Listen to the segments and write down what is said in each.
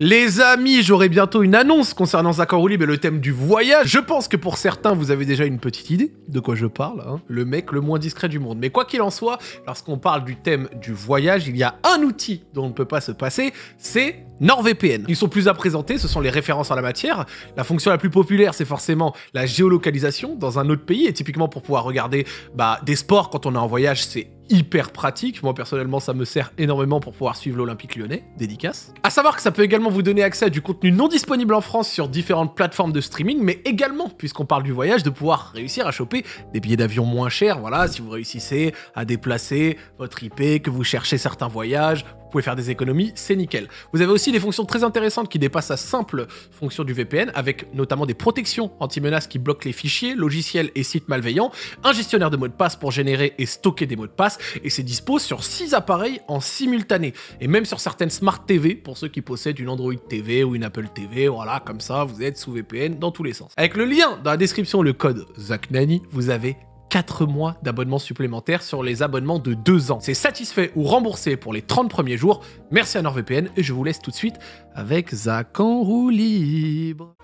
Les amis, j'aurai bientôt une annonce concernant Zach Libre et le thème du voyage. Je pense que pour certains, vous avez déjà une petite idée de quoi je parle. hein. Le mec le moins discret du monde. Mais quoi qu'il en soit, lorsqu'on parle du thème du voyage, il y a un outil dont on ne peut pas se passer, c'est NordVPN. Ils sont plus à présenter, ce sont les références en la matière. La fonction la plus populaire, c'est forcément la géolocalisation dans un autre pays. Et typiquement pour pouvoir regarder bah, des sports quand on est en voyage, c'est hyper pratique. Moi, personnellement, ça me sert énormément pour pouvoir suivre l'Olympique lyonnais. Dédicace. À savoir que ça peut également vous donner accès à du contenu non disponible en France sur différentes plateformes de streaming, mais également, puisqu'on parle du voyage, de pouvoir réussir à choper des billets d'avion moins chers. Voilà, si vous réussissez à déplacer votre IP, que vous cherchez certains voyages, vous pouvez faire des économies, c'est nickel. Vous avez aussi des fonctions très intéressantes qui dépassent la simple fonction du VPN, avec notamment des protections anti-menaces qui bloquent les fichiers, logiciels et sites malveillants, un gestionnaire de mots de passe pour générer et stocker des mots de passe, et c'est dispo sur 6 appareils en simultané, et même sur certaines Smart TV pour ceux qui possèdent une Android TV ou une Apple TV, voilà, comme ça, vous êtes sous VPN dans tous les sens. Avec le lien dans la description, le code ZACNANI, vous avez 4 mois d'abonnement supplémentaire sur les abonnements de 2 ans. C'est satisfait ou remboursé pour les 30 premiers jours. Merci à NordVPN et je vous laisse tout de suite avec Zach en roue libre.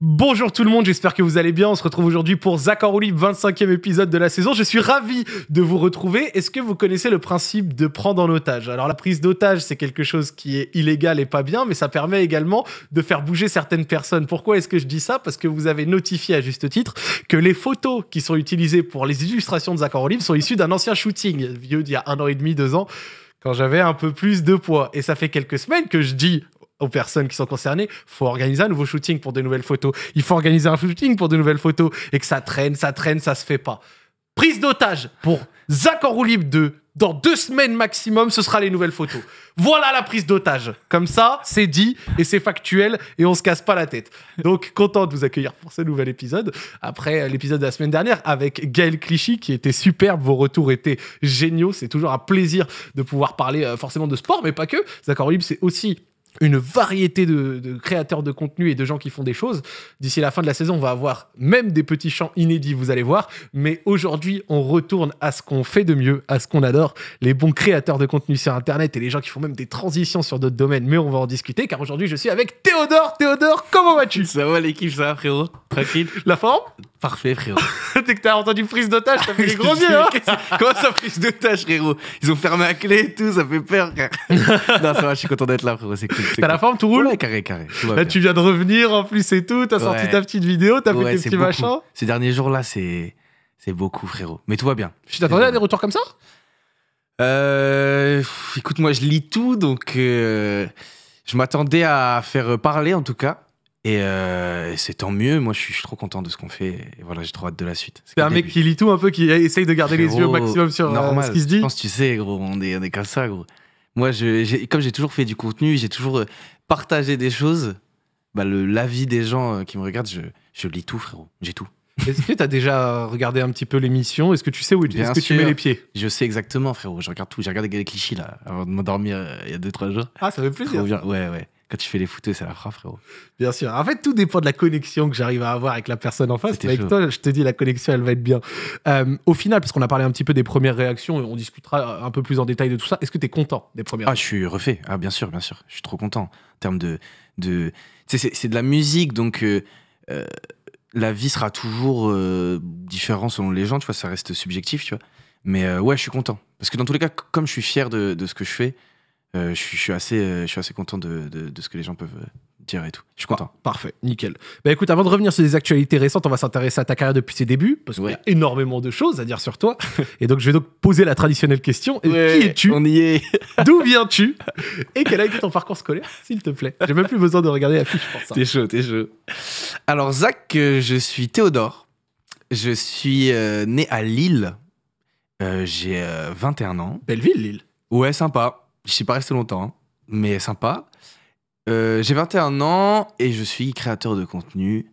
Bonjour tout le monde, j'espère que vous allez bien. On se retrouve aujourd'hui pour Zach en roue libre, 25e épisode de la saison. Je suis ravi de vous retrouver. Est-ce que vous connaissez le principe de prendre en otage? Alors la prise d'otage, c'est quelque chose qui est illégal et pas bien, mais ça permet également de faire bouger certaines personnes. Pourquoi est-ce que je dis ça? Parce que vous avez notifié à juste titre que les photos qui sont utilisées pour les illustrations de Zach en sont issues d'un ancien shooting, vieux d'il y a un an et demi, deux ans, quand j'avais un peu plus de poids. Et ça fait quelques semaines que je dis aux personnes qui sont concernées, faut organiser un nouveau shooting pour de nouvelles photos. Il faut organiser un shooting pour de nouvelles photos. Et que ça traîne, ça traîne, ça se fait pas. Prise d'otage pour Zach en roue libre 2. Dans deux semaines maximum, ce sera les nouvelles photos. Voilà la prise d'otage. Comme ça, c'est dit et c'est factuel et on se casse pas la tête. Donc, content de vous accueillir pour ce nouvel épisode. Après euh, l'épisode de la semaine dernière avec Gaël Clichy qui était superbe. Vos retours étaient géniaux. C'est toujours un plaisir de pouvoir parler euh, forcément de sport, mais pas que. Zach en libre, c'est aussi une variété de, de créateurs de contenu et de gens qui font des choses. D'ici la fin de la saison, on va avoir même des petits chants inédits, vous allez voir. Mais aujourd'hui, on retourne à ce qu'on fait de mieux, à ce qu'on adore, les bons créateurs de contenu sur Internet et les gens qui font même des transitions sur d'autres domaines. Mais on va en discuter, car aujourd'hui, je suis avec Théodore. Théodore, comment vas-tu? Ça va l'équipe, ça va frérot Tranquille La forme? Parfait frérot. Dès que t'as entendu prise d'otage, t'as fait les gros yeux, hein Comment ça prise d'otage frérot? Ils ont fermé la clé et tout, ça fait peur frère. non ça va, je suis content d'être là frérot, c'est cool. T'as la forme, tout roule Ouais, carré, carré. tout va Là, bien. tu viens de revenir en plus et tout, t'as sorti Ouais. ta petite vidéo, t'as Ouais, fait tes c'est petits beaucoup. machins. Ces derniers jours là, c'est c'est beaucoup frérot. Mais tout va bien. Tu t'attendais à des retours comme ça? Euh, pff, écoute, moi je lis tout, donc euh, je m'attendais à faire parler en tout cas. Et euh, c'est tant mieux, moi je suis, je suis trop content de ce qu'on fait. Et voilà, j'ai trop hâte de la suite. C'est un mec début. qui lit tout un peu, qui essaye de garder les yeux au maximum sur euh, normal. ce qui se dit. Je pense tu sais, gros, on est, on est comme ça, gros. Moi, je, comme j'ai toujours fait du contenu, j'ai toujours euh, partagé des choses. Bah, l'avis des gens euh, qui me regardent, je, je lis tout, frérot. J'ai tout. Est-ce que t'as déjà regardé un petit peu l'émission? Est-ce que tu sais où est-ce que tu mets les pieds? Je sais exactement, frérot. Je regarde tout. J'ai regardé les clichés, là, avant de m'endormir euh, il y a 2-3 jours. Ah, ça fait plaisir. Ouais, ouais. Quand tu fais les photos, ça la fera, frérot. Bien sûr. En fait, tout dépend de la connexion que j'arrive à avoir avec la personne en face. Avec chaud. toi, je te dis, la connexion, elle va être bien. Euh, au final, parce qu'on a parlé un petit peu des premières réactions et on discutera un peu plus en détail de tout ça, est-ce que t'es content des premières Ah, je suis refait. Ah, bien sûr, bien sûr. Je suis trop content. En termes de. de... Tu c'est, de la musique, donc euh, euh, la vie sera toujours différente selon les gens, tu vois, ça reste subjectif, tu vois. Mais ouais, je suis content. Parce que dans tous les cas, comme je suis fier de, de ce que je fais, je, suis, je, suis assez, euh, je suis assez content de, de, de ce que les gens peuvent euh, dire et tout. Je suis content. Parfait, nickel. Bah écoute, avant de revenir sur les actualités récentes, on va s'intéresser à ta carrière depuis ses débuts, parce qu'il y a Ouais. énormément de choses à dire sur toi. et donc, je vais donc poser la traditionnelle question. Et qui es-tu On y est. D'où viens-tu Et quel a été ton parcours scolaire, s'il te plaît? J'ai même plus besoin de regarder la fiche pour ça. T'es chaud, t'es chaud. Alors, Zach, euh, je suis Théodore. Je suis euh, né à Lille. Euh, J'ai euh, 21 ans. Belle ville, Lille. Ouais, sympa. Je suis pas resté longtemps, hein, mais sympa. Euh, J'ai 21 ans et je suis créateur de contenu,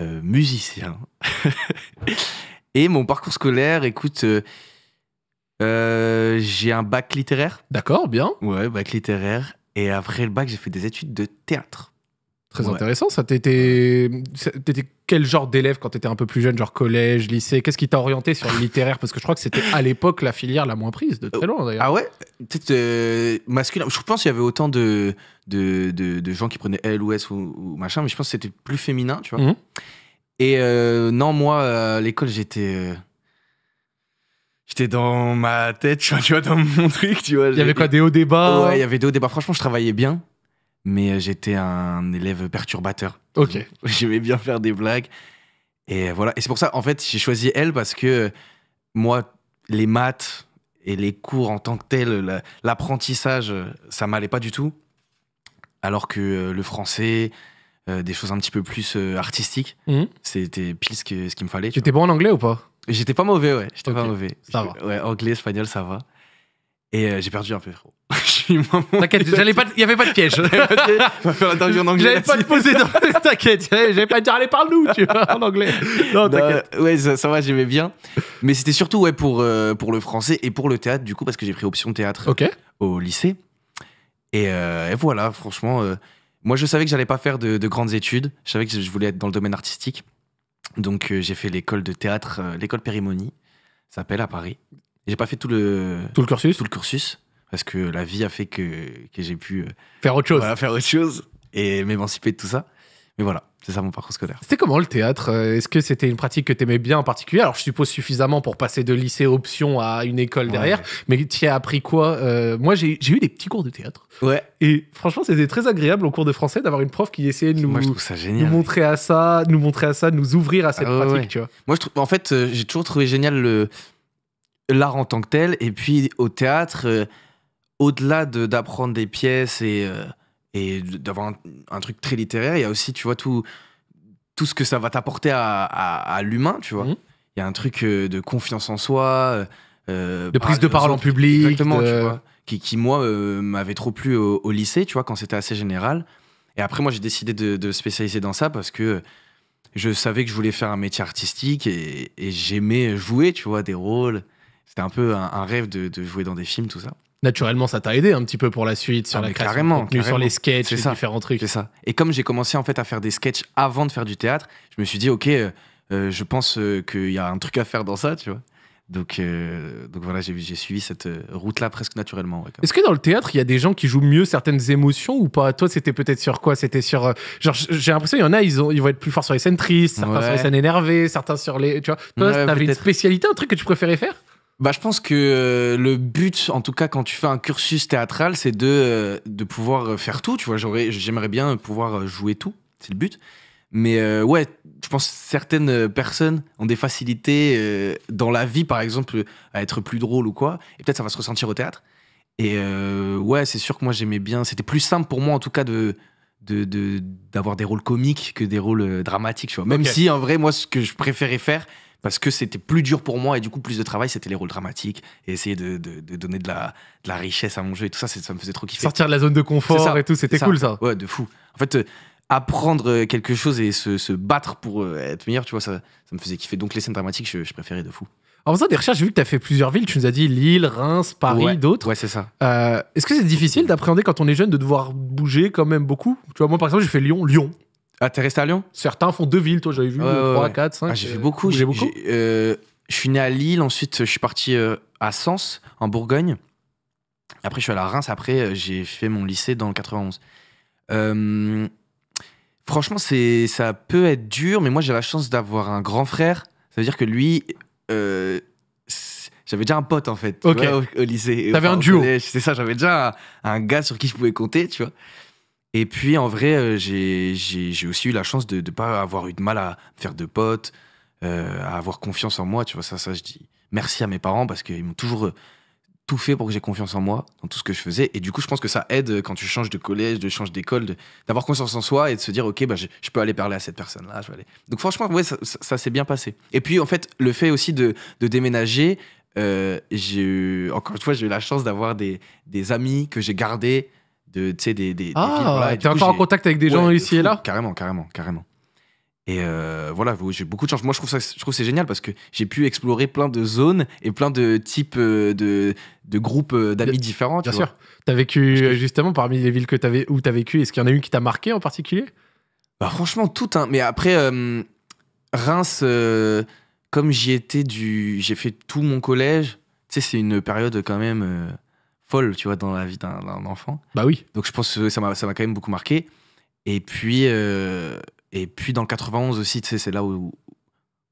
euh, musicien. et mon parcours scolaire, écoute, euh, euh, j'ai un bac littéraire. D'accord, bien. Ouais, bac littéraire. Et après le bac, j'ai fait des études de théâtre. Très Ouais. intéressant. Ça t'était. T'étais quel genre d'élève quand tu étais un peu plus jeune, genre collège, lycée Qu'est-ce qui t'a orienté sur le littéraire? Parce que je crois que c'était à l'époque la filière la moins prise, de très loin d'ailleurs. Ah ouais? Peut-être euh, masculin. Je pense qu'il y avait autant de, de, de, de gens qui prenaient L ou S ou, ou machin, mais je pense que c'était plus féminin, tu vois. Mhm. Et euh, non, moi, à l'école, j'étais. euh, J'étais dans ma tête, tu vois, tu vois, dans mon truc, tu vois. Il y avait quoi, des hauts débats? Ouais, il y avait des hauts débats. Franchement, je travaillais bien, mais euh, j'étais un élève perturbateur. Ok. J'aimais bien faire des blagues. Et voilà. Et c'est pour ça, en fait, j'ai choisi elle parce que moi, les maths et les cours en tant que tel, la- l'apprentissage, ça m'allait pas du tout. Alors que euh, le français, euh, des choses un petit peu plus euh, artistiques, Mhm. c'était pile ce, que- ce qu'il me fallait. Tu étais bon en anglais ou pas? J'étais pas mauvais, ouais. J'étais pas mauvais. Ça Je- Ouais, anglais, espagnol, ça va. Et euh, j'ai perdu un peu, frérot. T'inquiète, j'allais pas, il y avait pas de piège. On va faire l'interview en anglais. J'allais pas te poser. dans- T'inquiète, j'allais pas te dire allez parle-nous, tu vois, en anglais. Non, t'inquiète. Ouais, ça, ça va, j'aimais bien. Mais c'était surtout ouais, pour, euh, pour le français et pour le théâtre, du coup, parce que j'ai pris option théâtre au lycée. Et, euh, et voilà, franchement, euh, moi, je savais que j'allais pas faire de, de grandes études. Je savais que je voulais être dans le domaine artistique. Donc, j'ai fait l'école de théâtre, l'école Périmonie, s'appelle à Paris. J'ai pas fait tout le, Tout le cursus. tout le cursus, parce que la vie a fait que, que j'ai pu euh, Faire autre chose. voilà, faire autre chose et m'émanciper de tout ça. Mais voilà, c'est ça mon parcours scolaire. C'était comment le théâtre Euh, Est-ce que c'était une pratique que t'aimais bien en particulier? Alors je suppose suffisamment pour passer de lycée option à une école derrière. Ouais. Mais tu as appris quoi Euh, Moi j'ai eu des petits cours de théâtre. Ouais. Et franchement c'était très agréable au cours de français d'avoir une prof qui essayait de nous, Moi, je montrer à ça, nous montrer à ça, nous ouvrir à cette Ah pratique, ouais. tu vois. Moi, je trouve, en fait, j'ai toujours trouvé génial le l'art en tant que tel, et puis au théâtre, euh, au-delà de- d'apprendre des pièces et euh, et d'avoir un, un truc très littéraire, il y a aussi, tu vois, tout tout ce que ça va t'apporter à, à- à l'humain, tu vois. Il Mhm. y a un truc euh, de confiance en soi, De prise de parole en public. Exactement, de- tu vois. Qui, qui, moi, m'avait trop plu au, au lycée, tu vois, quand c'était assez général. Et après, moi, j'ai décidé de, de spécialiser dans ça parce que je savais que je voulais faire un métier artistique et, et j'aimais jouer, tu vois, des rôles. C'était un peu un, un rêve de, de jouer dans des films, tout ça. Naturellement ça t'a aidé un petit peu pour la suite sur Ah, la création carrément, de contenu, sur les sketchs, les ça. différents trucs. C'est ça. Et comme j'ai commencé en fait à faire des sketchs avant de faire du théâtre, je me suis dit, ok, euh, euh, je pense euh, qu'il y a un truc à faire dans ça, tu vois. Donc, euh, donc voilà, j'ai suivi cette route-là presque naturellement. ouais. Est-ce que dans le théâtre, il y a des gens qui jouent mieux certaines émotions ou pas? Toi, c'était peut-être sur quoi? C'était sur. euh, genre, j'ai l'impression qu'il y en a, ils, ont, ils vont être plus forts sur les scènes tristes, certains Ouais. sur les scènes énervées, certains sur les. Tu vois, toi, Ouais, t'avais une spécialité, un truc que tu préférais faire? Bah, je pense que euh, le but, en tout cas, quand tu fais un cursus théâtral, c'est de, euh, de pouvoir euh, faire tout. Tu vois, j'aimerais bien pouvoir jouer tout. C'est le but. Mais euh, ouais, je pense que certaines personnes ont des facilités dans la vie, par exemple, à être plus drôle ou quoi. Et peut-être ça va se ressentir au théâtre. Et ouais, c'est sûr que moi, j'aimais bien. C'était plus simple pour moi, en tout cas, de. De, de- d'avoir des rôles comiques que des rôles dramatiques, tu vois. Même si, en vrai, moi, ce que je préférais faire, parce que c'était plus dur pour moi et du coup plus de travail, c'était les rôles dramatiques et essayer de, de- de donner de la, de la richesse à mon jeu et tout ça, ça me faisait trop kiffer. Sortir de la zone de confort ça, et tout, c'était cool ça. Ouais, de fou. En fait, euh, apprendre euh, quelque chose et se, se battre pour euh, être meilleur, tu vois, ça, ça me faisait kiffer. Donc les scènes dramatiques, je, je préférais de fou. En faisant des recherches, j'ai vu que tu as fait plusieurs villes. Tu nous as dit Lille, Reims, Paris, ouais. d'autres. Ouais, c'est ça. Euh, Est-ce que c'est difficile d'appréhender quand on est jeune de devoir bouger quand même beaucoup? Tu vois, moi par exemple, j'ai fait Lyon, Lyon. Ah, t'es resté à Lyon Certains font deux villes, toi j'avais vu ouais, 3, ouais. 4, 5. Ah, J'ai fait beaucoup. J'ai beaucoup. euh, je suis né à Lille, ensuite je suis parti euh, à Sens, en Bourgogne. Après, je suis allé à Reims. Après, euh, j'ai fait mon lycée dans le 91. Euh, franchement, c'est, ça peut être dur, mais moi, j'ai la chance d'avoir un grand frère. Ça veut dire que lui, euh, j'avais déjà un pote en fait, tu Ok. vois, au, au lycée. T'avais Enfin, un duo. C'est ça, j'avais déjà un, un gars sur qui je pouvais compter, tu vois. Et puis, en vrai, euh, j'ai aussi eu la chance de ne pas avoir eu de mal à faire de potes, euh, à avoir confiance en moi. Tu vois, ça, ça, je dis merci à mes parents parce qu'ils m'ont toujours euh, tout fait pour que j'ai confiance en moi, dans tout ce que je faisais. Et du coup, je pense que ça aide quand tu changes de collège, de changes d'école, d'avoir confiance en soi et de se dire, OK, bah, je, peux aller parler à cette personne-là. Donc, franchement, ouais, ça, ça- s'est bien passé. Et puis, en fait, le fait aussi de, déménager, encore une fois, j'ai eu la chance d'avoir des amis que j'ai gardés, de, tu sais, des, des, Ah, t'es encore en contact avec des gens Ouais, ici et là Carrément, carrément, carrément. Et euh, voilà, j'ai beaucoup de chance. Moi, je trouve ça, je trouve que c'est génial parce que j'ai pu explorer plein de zones et plein de types euh, de, de groupes euh, d'amis différents. tu Bien vois. sûr. T'as vécu justement parmi les villes que t'avais où t'as vécu. Est-ce qu'il y en a une qui t'a marqué en particulier? Bah, franchement, tout. Hein. Mais après, euh, Reims, euh, comme j'y étais du. J'ai fait tout mon collège, tu sais, c'est une période quand même folle, tu vois, dans la vie d'un enfant. Bah oui. Donc je pense que ça m'a quand même beaucoup marqué. Et puis, euh, et puis dans le 91 aussi, tu sais, c'est là où,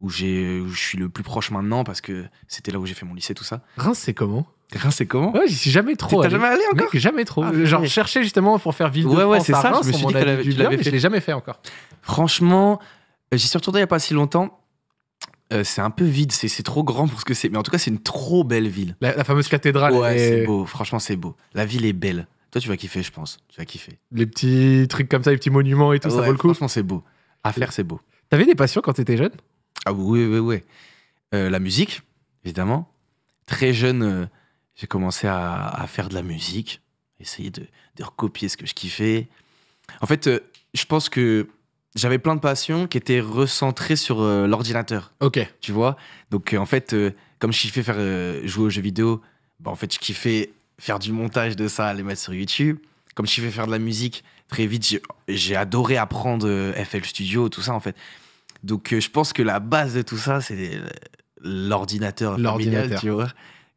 où, j'ai- je suis le plus proche maintenant parce que c'était là où j'ai fait mon lycée, tout ça. Reims, c'est comment? Reims, c'est comment? Ouais, j'y suis jamais trop. T'as jamais allé encore? Mec, jamais trop. Ah, Genre, je cherchais justement pour faire ville de Ouais, ouais, c'est ça, je Reims, me on suis dit que tu l'avais fait. Je l'ai jamais fait encore. Franchement, euh, j'y suis retourné il n'y a pas si longtemps. Euh, c'est un peu vide, c'est c'est trop grand pour ce que c'est. Mais en tout cas, c'est une trop belle ville. La, la fameuse cathédrale. ouais, c'est beau. Franchement, c'est beau. La ville est belle. Toi, tu vas kiffer, je pense. Tu vas kiffer. Les petits trucs comme ça, les petits monuments et tout, ça vaut le coup. Franchement, c'est beau. À faire, c'est beau. T'avais des passions quand t'étais jeune? Ah oui, oui, oui. Euh, la musique, évidemment. Très jeune, euh, j'ai commencé à, à faire de la musique, essayer de, de recopier ce que je kiffais. En fait, je pense que j'avais plein de passions qui étaient recentrées sur euh, l'ordinateur, Ok. tu vois? Donc, euh, en fait, euh, comme je kiffais faire jouer aux jeux vidéo, bah, en fait, je kiffais faire du montage de ça, les mettre sur YouTube. Comme je kiffais faire de la musique, très vite, j'ai- adoré apprendre FL Studio, tout ça, en fait. Donc, je pense que la base de tout ça, c'est l'ordinateur L'ordinateur. tu vois?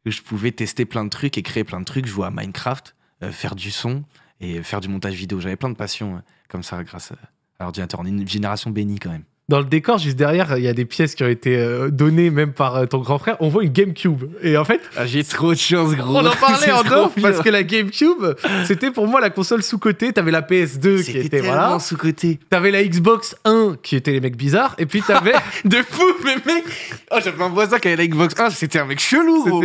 Je pouvais tester plein de trucs et créer plein de trucs, jouer à Minecraft, faire du son et faire du montage vidéo. J'avais plein de passions comme ça grâce à, à l'ordinateur. On est une génération bénie quand même. Dans le décor, juste derrière, il y a des pièces qui ont été euh, données même par euh, ton grand frère. On voit une GameCube. Et en fait, Ah, j'ai trop de chance, gros. on en parlait en off parce que la GameCube, c'était pour moi la console sous-côté. T'avais la PS2 qui était voilà. sous-côté. T'avais la Xbox 1 qui était les mecs bizarres. Et puis t'avais. De fou, mais mec Oh, j'avais un voisin qui avait la Xbox 1, c'était un mec chelou, gros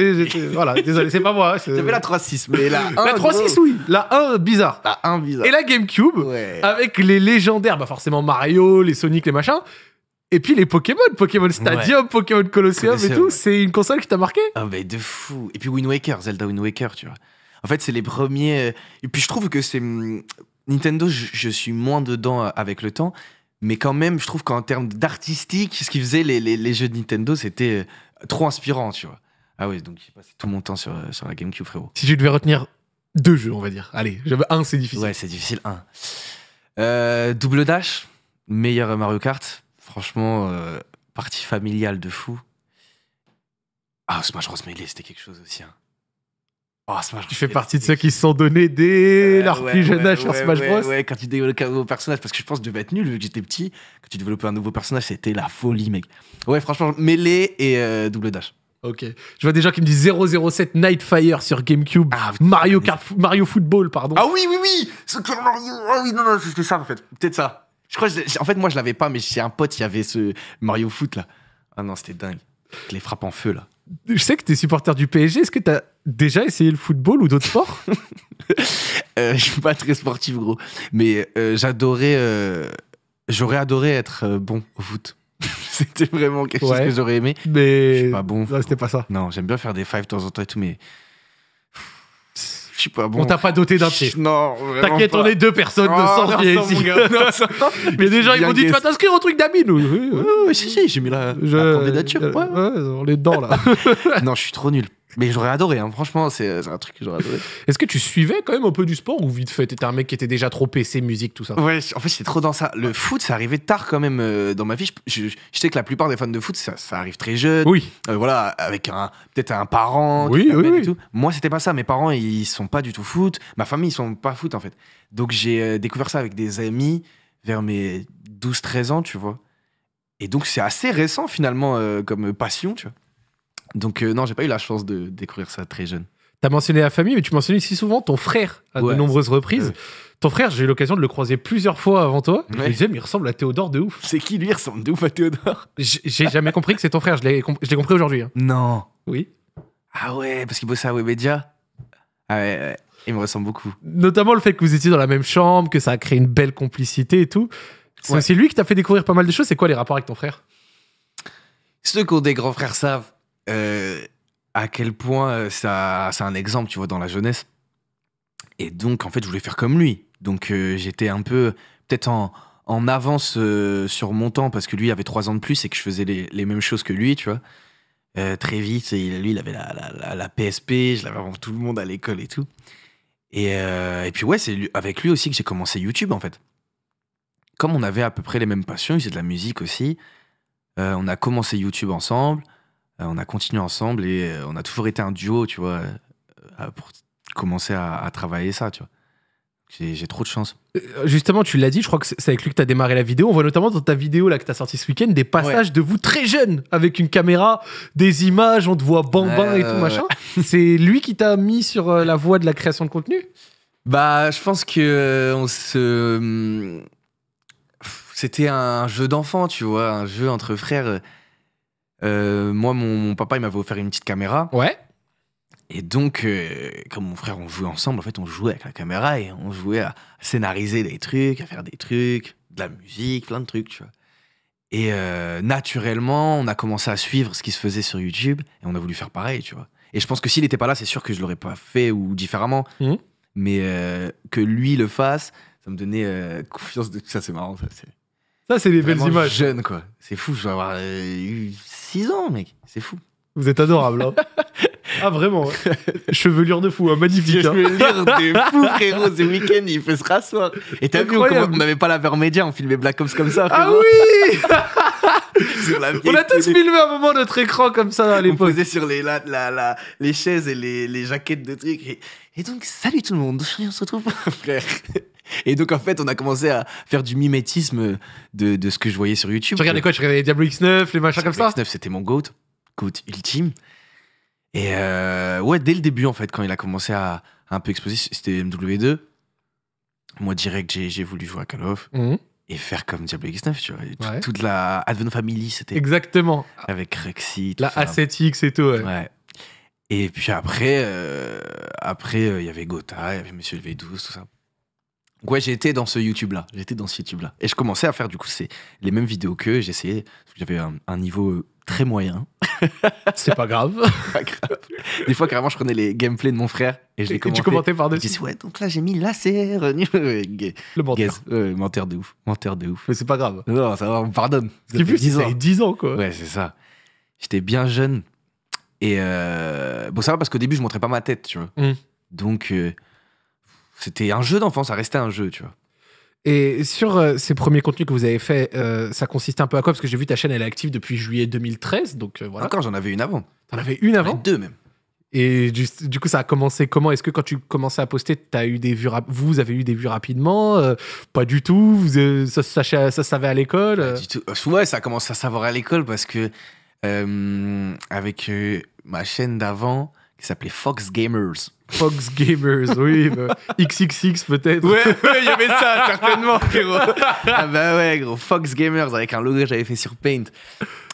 voilà, désolé, c'est pas moi. c'est- J'avais la 3.6, mais la 1, La 3.6, oui. La 1, bizarre. La 1 bizarre. Et la GameCube, Ouais. avec les légendaires, bah forcément Mario, les Sonic, les machins. Et puis les Pokémon, Pokémon Stadium, Pokémon Colosseum et tout. C'est une console qui t'a marqué? Ah, mais de fou. Et puis Wind Waker, Zelda Wind Waker, tu vois. En fait, c'est les premiers. euh, Et puis je trouve que c'est. hum, Nintendo, je, je suis moins dedans euh, avec le temps. Mais quand même, je trouve qu'en termes d'artistique, ce qu'ils faisaient, les, les, les jeux de Nintendo, c'était euh, trop inspirant, tu vois. Ah ouais, donc j'ai passé tout mon temps sur, sur la GameCube, frérot. Si tu devais retenir deux jeux, on va dire. Allez, j'avais un, c'est difficile. Ouais, c'est difficile. Un. Euh, double Dash, meilleur Mario Kart. Franchement, euh, partie familiale de fou. Ah, Smash Bros. Melee, c'était quelque chose aussi. Hein. Oh, Smash Bros. Tu fais partie de ceux qui se sont donnés dès leur ouais, plus jeune ouais, âge sur ouais, Smash ouais, Bros. Ouais, quand tu développes un nouveau personnage, parce que je pense que je devais être nul vu que j'étais petit. Quand tu développais un nouveau personnage, c'était la folie, mec. Ouais, franchement, Melee et euh, double Dash. Ok. Je vois des gens qui me disent 007 Nightfire sur GameCube. Ah, Mario Kart, Mario Football, pardon. Ah oui, oui, oui Ah oui, non, non, c'était ça en fait. Peut-être ça. Je crois que je- en fait, moi je l'avais pas, mais j'ai un pote qui avait ce Mario Foot là. Ah non, c'était dingue. Avec les frappes en feu là. Je sais que t'es supporter du PSG. Est-ce que t'as déjà essayé le football ou d'autres sports Euh, je suis pas très sportif, gros. Mais euh, j'adorais. euh, J'aurais adoré être euh, bon au foot. c'était vraiment quelque chose que j'aurais aimé. Je Mais. suis pas bon. Non, c'était pas ça. Non, j'aime bien faire des fives de temps en temps et tout, mais. Je suis pas bon. On t'a pas doté d'un pied. Non, T'inquiète, on est deux personnes de Oh, sang pieds non, ici. Mais des gens, ils m'ont dit, tu vas t'inscrire au truc d'Amine. Oui, oui, si, si, j'ai mis la, Je- la candidature. ouais. ouais, on est dedans là. non, je suis trop nul. Mais j'aurais adoré, hein. franchement, c'est un truc que j'aurais adoré. Est-ce que tu suivais quand même un peu du sport ou vite fait T'étais un mec qui était déjà trop PC, musique, tout ça? Ouais, en fait, j'étais trop dans ça. Le foot, ça arrivait tard quand même euh, dans ma vie. Je, je- je sais que la plupart des fans de foot, ça, ça arrive très jeune. Oui. Euh, voilà, avec un peut-être un parent Oui, oui, oui. et tout. Moi, c'était pas ça. Mes parents, ils sont pas du tout foot. Ma famille, ils sont pas foot en fait. Donc j'ai euh, découvert ça avec des amis vers mes 12-13 ans, tu vois. Et donc c'est assez récent finalement comme passion, tu vois. Donc euh, non, j'ai pas eu la chance de découvrir ça très jeune. T'as mentionné la famille, mais tu mentionnes aussi souvent ton frère à Ouais. de nombreuses reprises. Ouais. Ton frère, j'ai eu l'occasion de le croiser plusieurs fois avant toi. Je me Ouais. disais, mais il ressemble à Théodore de ouf. C'est qui lui il ressemble de ouf à Théodore? J'ai jamais compris que c'est ton frère. Je l'ai comp- compris aujourd'hui. hein. Non. Oui. Ah ouais, parce qu'il bossait à Webedia. Ah ouais, ouais, il me ressemble beaucoup. Notamment le fait que vous étiez dans la même chambre, que ça a créé une belle complicité et tout. C'est Ouais. c'est lui qui t'a fait découvrir pas mal de choses. C'est quoi les rapports avec ton frère? Ceux qui ont des grands frères savent euh, à quel point euh, ça, c'est un exemple, tu vois, dans la jeunesse. Et donc, en fait, je voulais faire comme lui. Donc, euh, j'étais un peu, peut-être en, en avance sur mon temps, parce que lui avait trois ans de plus et que je faisais les, les mêmes choses que lui, tu vois. Très vite, lui, il avait la, la, la- la PSP, je l'avais avant tout le monde à l'école et tout. Et, et puis, ouais, c'est avec lui aussi que j'ai commencé YouTube, en fait. Comme on avait à peu près les mêmes passions, il faisait de la musique aussi. On a commencé YouTube ensemble, on a continué ensemble et euh, on a toujours été un duo, tu vois, euh, pour commencer à, à travailler ça, tu vois. J'ai trop de chance. Euh, Justement, tu l'as dit, je crois que c'est avec lui que tu as démarré la vidéo. On voit notamment dans ta vidéo là que tu as sorti ce week-end des passages de vous très jeunes avec une caméra, des images, on te voit bambin et tout ouais, machin. c'est lui qui t'a mis sur euh, la voie de la création de contenu? Bah, je pense que euh, on se. hum, C'était un jeu d'enfant, tu vois, un jeu entre frères. Euh, moi, mon, mon papa, il m'avait offert une petite caméra. Ouais. Et donc, euh, comme mon frère, on jouait ensemble, en fait, on jouait avec la caméra et on jouait à scénariser des trucs, à faire des trucs, de la musique, plein de trucs, tu vois. Et euh, naturellement, on a commencé à suivre ce qui se faisait sur YouTube et on a voulu faire pareil, tu vois. Et je pense que s'il n'était pas là, c'est sûr que je l'aurais pas fait ou différemment. Mhm. Mais euh, que lui le fasse, ça me donnait euh, confiance de tout ça, c'est marrant. Ça, c'est Ça, c'est des belles images. jeune, quoi. C'est fou, je dois avoir eu 6 ans, mec. C'est fou. Vous êtes adorable. hein. ah, vraiment. ouais. Chevelure de fou, hein, magnifique. Hein. dire, des fous, frérot. Ce week-end, il fait se rasseoir. Et t'as vu, on on n'avait pas la média, on filmait Black Ops comme ça. Ah oui Sur la On a tous filmé un moment notre écran comme ça à On l'époque. posait sur les, la, la, la- les chaises et les, les jaquettes de trucs. Et, et donc, salut tout le monde, on se retrouve, frère. Et donc, en fait, on a commencé à faire du mimétisme de, de ce que je voyais sur YouTube. Tu regardais quoi? Tu regardais Diablo X9, les machins comme ça? X9, c'était mon GOAT, GOAT ultime. Et euh, ouais, dès le début, en fait, quand il a commencé à, à un peu exploser, c'était MW2. Moi, direct, j'ai j'ai voulu jouer à Call of Mhm. et faire comme Diablo X9, tu vois. Ouais. Toute la Advent Family, c'était Exactement. avec Rexy. tout La ça. A7X et tout, ouais. Ouais. Et puis après, euh, après euh, il y avait Gotha, il y avait Monsieur le V12, tout ça. Donc ouais, j'étais dans ce YouTube-là. J'étais dans ce YouTube-là. Et je commençais à faire du coup c'est les mêmes vidéos qu'eux. J'essayais, parce que j'avais un, un niveau euh, très moyen. C'est pas grave. Pas grave. Des fois, carrément, je prenais les gameplays de mon frère et je les Et commentais. tu commentais Je par-dessus. disais, ouais, donc là, j'ai mis. Gay- Le menteur. Ouais, menteur de ouf. Menteur de ouf. Mais c'est pas grave. Non, ça va, on me pardonne. Ce qui plus, 10 c'est ans. 10 ans, quoi. Ouais, c'est ça. J'étais bien jeune. Et euh, bon, ça va parce qu'au début, je montrais pas ma tête, tu vois. Mm. Donc, euh, c'était un jeu d'enfant, ça restait un jeu, tu vois. Et sur euh, ces premiers contenus que vous avez fait, euh, ça consistait un peu à quoi? Parce que j'ai vu ta chaîne, elle est active depuis juillet 2013, donc euh, voilà. Encore, j'en avais une avant. T'en avais une avant? Deux même. Et du, du coup, ça a commencé comment? Est-ce que quand tu commençais à poster, as eu des vues vous avez eu des vues rapidement? Euh, Pas du tout vous, ça, ça se savait à l'école? Pas du tout. Ouais, ça a commencé à savoir à l'école parce que avec ma chaîne d'avant qui s'appelait Fox Gamers. Fox Gamers, oui. bah, XXX peut-être. Ouais, il y avait ça, certainement, frérot. ah bah ouais, gros, Fox Gamers, avec un logo que j'avais fait sur Paint.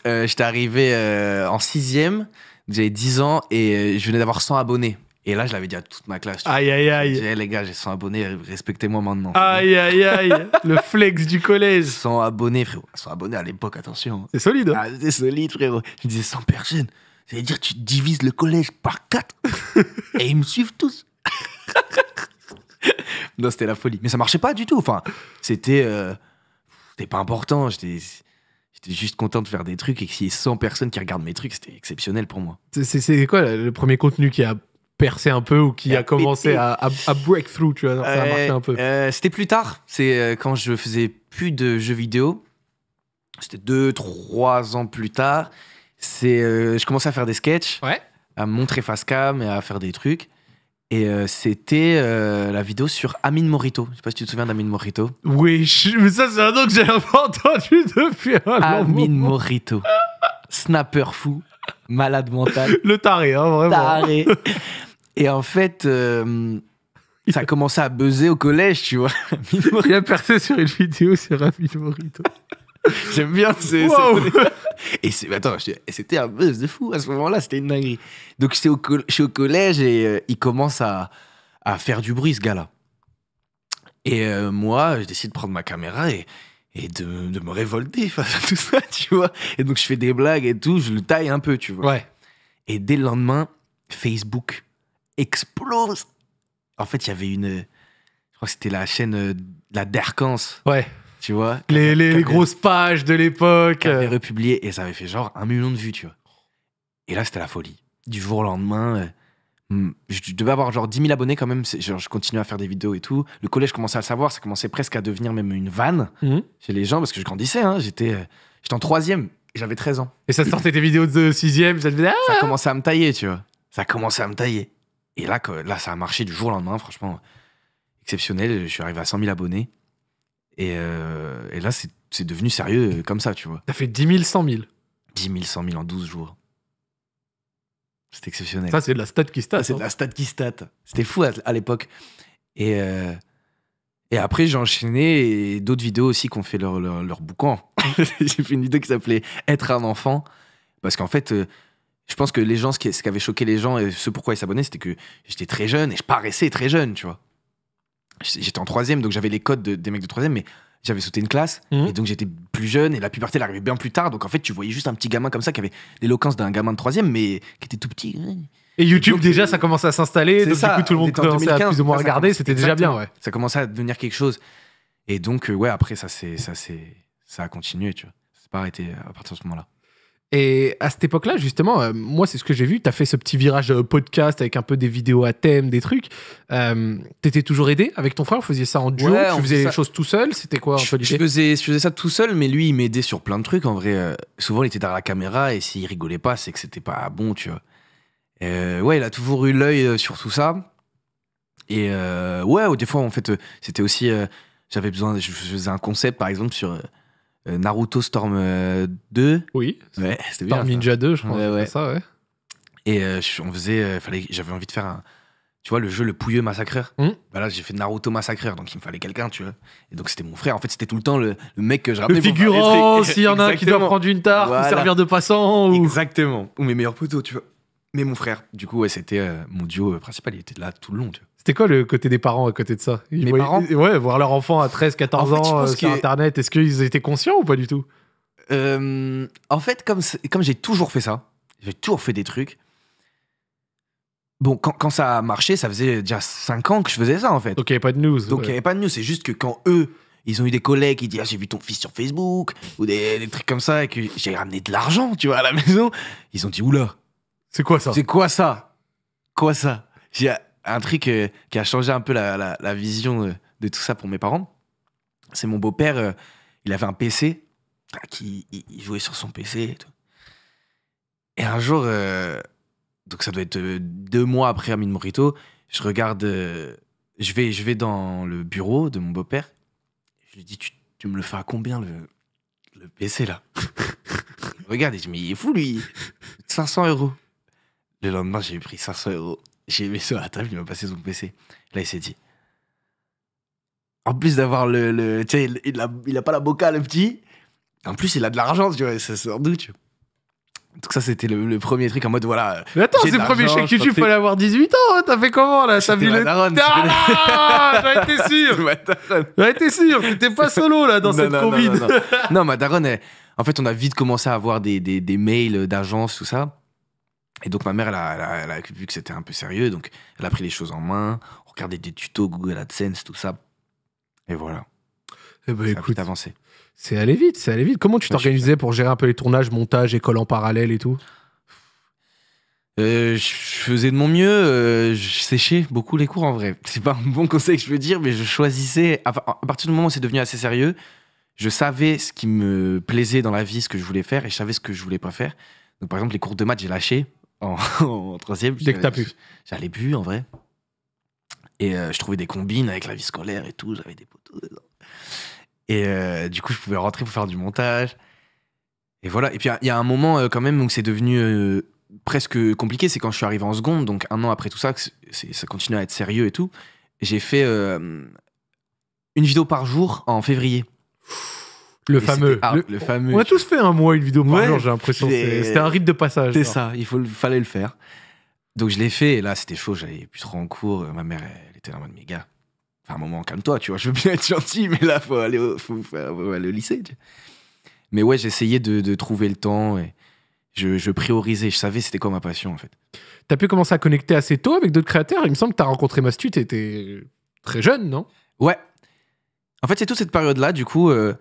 Euh, J'étais arrivé euh, en sixième, j'avais 10 ans, et euh, je venais d'avoir 100 abonnés. Et là, je l'avais dit à toute ma classe. Aïe, aïe, J'ai aïe. dit, Eh, les gars, j'ai 100 abonnés, respectez-moi maintenant. Aïe, aïe, aïe. Le flex du collège. 100 abonnés, frérot. 100 abonnés à l'époque, attention. C'est solide. hein Ah, c'est solide, frérot. Je disais 100 personnes. Ça veut dire que tu divises le collège par 4 et ils me suivent tous. non, c'était la folie. Mais ça marchait pas du tout. Enfin, c'était euh, c'était pas important. J'étais j'étais juste content de faire des trucs et qu'il y ait 100 personnes qui regardent mes trucs, c'était exceptionnel pour moi. C'est- quoi le premier contenu qui a percé un peu ou qui a a commencé à, à, tu vois Ça a marché un peu. Euh, c'était plus tard. C'est euh, quand je faisais plus de jeux vidéo. C'était 2-3 ans plus tard. C'est euh, je commençais à faire des sketchs. Ouais. à me montrer face cam et à faire des trucs. Et euh, c'était euh, la vidéo sur Amine Morito. Je sais pas si tu te souviens d'Amine Morito. Oui, je- mais ça, c'est un nom que j'ai pas entendu depuis un Amine moment. Morito. Snapper fou, malade mental, Le taré, hein, vraiment. taré. Et en fait, ça a commencé à buzzer au collège, tu vois. Il a percé sur une vidéo sur Amine Morito. J'aime bien ce. Wow. Et c'est, attends, c'était un buzz de fou à ce moment-là, c'était une dinguerie. Donc j'étais au, col- je suis au collège et euh, il commence à, à faire du bruit, ce gars-là. Et euh, moi, je décide de prendre ma caméra et, et de, de me révolter face à tout ça, tu vois. Et donc je fais des blagues et tout, je le taille un peu, tu vois. Ouais. Et dès le lendemain, Facebook explose. En fait, il y avait une. Je crois que c'était la chaîne, euh, la Derkance, Ouais. Tu vois. Les, les- les Qu'avait- grosses pages de l'époque. avait republié et ça avait fait genre un million de vues, tu vois. Et là, c'était la folie. Du jour au lendemain, euh, hmm, je devais avoir genre 10 000 abonnés quand même. Genre, je continuais à faire des vidéos et tout. Le collège commençait à le savoir, ça commençait presque à devenir même une vanne Mhm. chez les gens parce que je grandissais. hein. J'étais euh, en troisième. J'avais 13 ans. Et ça sortait des vidéos de sixième, ça faisait ah Ça commençait à me tailler, tu vois. Ça commençait à me tailler. Et là, là, ça a marché du jour au lendemain, franchement. Exceptionnel. Je suis arrivé à 100 000 abonnés. Et, euh, et là, c'est c'est devenu sérieux euh, comme ça, tu vois. T'as fait 10 000, 100 000. 10 000, 100 000 en 12 jours. C'était exceptionnel. Ça, c'est de la stat qui stat. Ça, c'est hein. de la stat qui stat. C'était fou à, à l'époque. Et, euh, et après, j'ai enchaîné d'autres vidéos aussi qui ont fait leur, leur, leur boucan. j'ai fait une vidéo qui s'appelait Être un enfant. Parce qu'en fait, euh, je pense que les gens, ce qui, ce qui avait choqué les gens et ce pourquoi ils s'abonnaient, c'était que j'étais très jeune et je paraissais très jeune, tu vois. J'étais en troisième, donc j'avais les codes de- des mecs de troisième, mais j'avais sauté une classe. Mhm. Et donc j'étais plus jeune et la puberté elle arrivait bien plus tard. Donc en fait, tu voyais juste un petit gamin comme ça qui avait l'éloquence d'un gamin de troisième, mais qui était tout petit. Et YouTube, Donc, déjà, euh, ça commençait à s'installer. Donc, ça, du coup, tout le on monde commençait à 2015, plus ou moins regarder. C'était déjà bien, ouais. Ça commençait à devenir quelque chose. Et donc, euh, ouais, après, ça, ça, ça a continué, tu vois. C'est pas arrêté à partir de ce moment-là. Et à cette époque-là, justement, euh, moi, c'est ce que j'ai vu. Tu as fait ce petit virage euh, podcast avec un peu des vidéos à thème, des trucs. Euh, T'étais toujours aidé avec ton frère? Vous faisiez ça en duo? Ouais, Tu faisais les ça. choses tout seul? C'était quoi je, faisais, je faisais ça tout seul, mais lui, il m'aidait sur plein de trucs. En vrai, euh, souvent, il était derrière la caméra et s'il rigolait pas, c'est que c'était pas bon, tu vois. Ouais, il a toujours eu l'œil sur tout ça. Et ouais, des fois, en fait, c'était aussi. j'avais besoin. Je faisais un concept, par exemple, sur Naruto Storm euh, 2. Oui. Ouais, c'était bien. Ça. Ninja 2, je crois. Ouais, ouais. Ça, ouais. Et euh, on faisait, euh, fallait, j'avais envie de faire un, tu vois, le jeu le pouilleux massacreur. Mhm. Bah là, j'ai fait Naruto massacreur, donc il me fallait quelqu'un, tu vois. Et donc c'était mon frère. En fait, c'était tout le temps le, le mec que je Le rappelais. des figurant, s'il y en a un qui doit prendre une tarte ou Voilà. servir de passant. Ou... Exactement. Ou mes meilleurs potos, tu vois. Mais mon frère. Du coup, ouais, c'était euh, mon duo euh, principal. Il était là tout le long, tu vois. C'était quoi le côté des parents à côté de ça? Ils Mes voyaient- parents? Ouais, voir leur enfant à 13, 14 En fait, je ans pense euh, sur que- Internet, est-ce qu'ils étaient conscients ou pas du tout? Euh, en fait, comme, c'est- comme j'ai toujours fait ça, j'ai toujours fait des trucs. Bon, quand, quand ça a marché, ça faisait déjà 5 ans que je faisais ça, en fait. Donc il n'y avait pas de news. Donc il ouais. n'y avait pas de news, c'est juste que quand eux, ils ont eu des collègues qui disent ah, j'ai vu ton fils sur Facebook ou des, des trucs comme ça et que j'ai ramené de l'argent, tu vois, à la maison, ils ont dit oula, C'est quoi ça c'est quoi ça Quoi ça J'ai un truc euh, qui a changé un peu la, vision de, de tout ça pour mes parents. C'est mon beau-père, euh, il avait un PC, qui il, jouait sur son PC et un jour, euh, donc ça doit être euh, deux mois après Amine Morito, je regarde, euh, je, vais, je vais dans le bureau de mon beau-père, je lui dis tu, me le fais à combien le, PC là? Regarde, dis, il est fou lui 500 euros. Le lendemain, j'ai pris 500 euros. J'ai mis sur la table, il m'a passé son PC. Là, il s'est dit. En plus d'avoir le. le tu sais, il, il a, il a pas la boca, le petit. En plus, il a de l'argent, tu vois, ça sort d'où, tu vois. Donc, ça, c'était le, le premier truc en mode voilà. Mais attends, c'est le premier chèque YouTube, sortais- fallait avoir 18 ans. hein. T'as fait comment là T'as vu le. Ah J'en étais sûr. J'en étais sûr T'étais pas solo là dans Non, cette non, Covid. non, non. Non, ma daronne, elle- en fait, on a vite commencé à avoir des, des, des mails d'agence, tout ça. Et donc, ma mère, elle a, elle a- elle a vu que c'était un peu sérieux, donc elle a pris les choses en main, on regardait des tutos Google AdSense, tout ça. Et voilà, Eh ben ça a écoute, avancé. c'est allé vite, c'est allé vite. Comment tu suis t'organisais pour gérer un peu les tournages, montage, école en parallèle et tout? Euh, je faisais de mon mieux, euh, je séchais beaucoup les cours en vrai. C'est pas un bon conseil que je veux dire, mais je choisissais. À, à partir du moment où c'est devenu assez sérieux, je savais ce qui me plaisait dans la vie, ce que je voulais faire, et je savais ce que je voulais pas faire. Donc par exemple, les cours de maths, j'ai lâché en, en troisième. Dès que t'as pu. J'allais plus en vrai. Et euh, je trouvais des combines avec la vie scolaire et tout, j'avais des potos dedans. Et euh, du coup, je pouvais rentrer pour faire du montage. Et voilà. Et puis, il y a un moment euh, quand même où c'est devenu presque compliqué. C'est quand je suis arrivé en seconde, donc un an après tout ça, ça continue à être sérieux et tout. J'ai fait une vidéo par jour en février. Le fameux. ah, le- le fameux. On a tous fait un mois une vidéo par Ouais, jour, j'ai l'impression. C'était un rite de passage. C'est ça, il faut, fallait le faire. Donc je l'ai fait, et là c'était chaud, j'avais plus trop en cours. Ma mère, elle était là en mode, mais gars, enfin, un moment, calme-toi, tu vois, je veux bien être gentil, mais là, faut aller au, faut, faut- faut aller au lycée. tu vois. Mais ouais, j'essayais de, de trouver le temps, et je, je priorisais, je savais c'était quoi ma passion en fait. T'as pu commencer à connecter assez tôt avec d'autres créateurs Il me semble que t'as rencontré Mastu, t'étais très jeune, non? Ouais. En fait, c'est toute cette période-là, du coup, euh,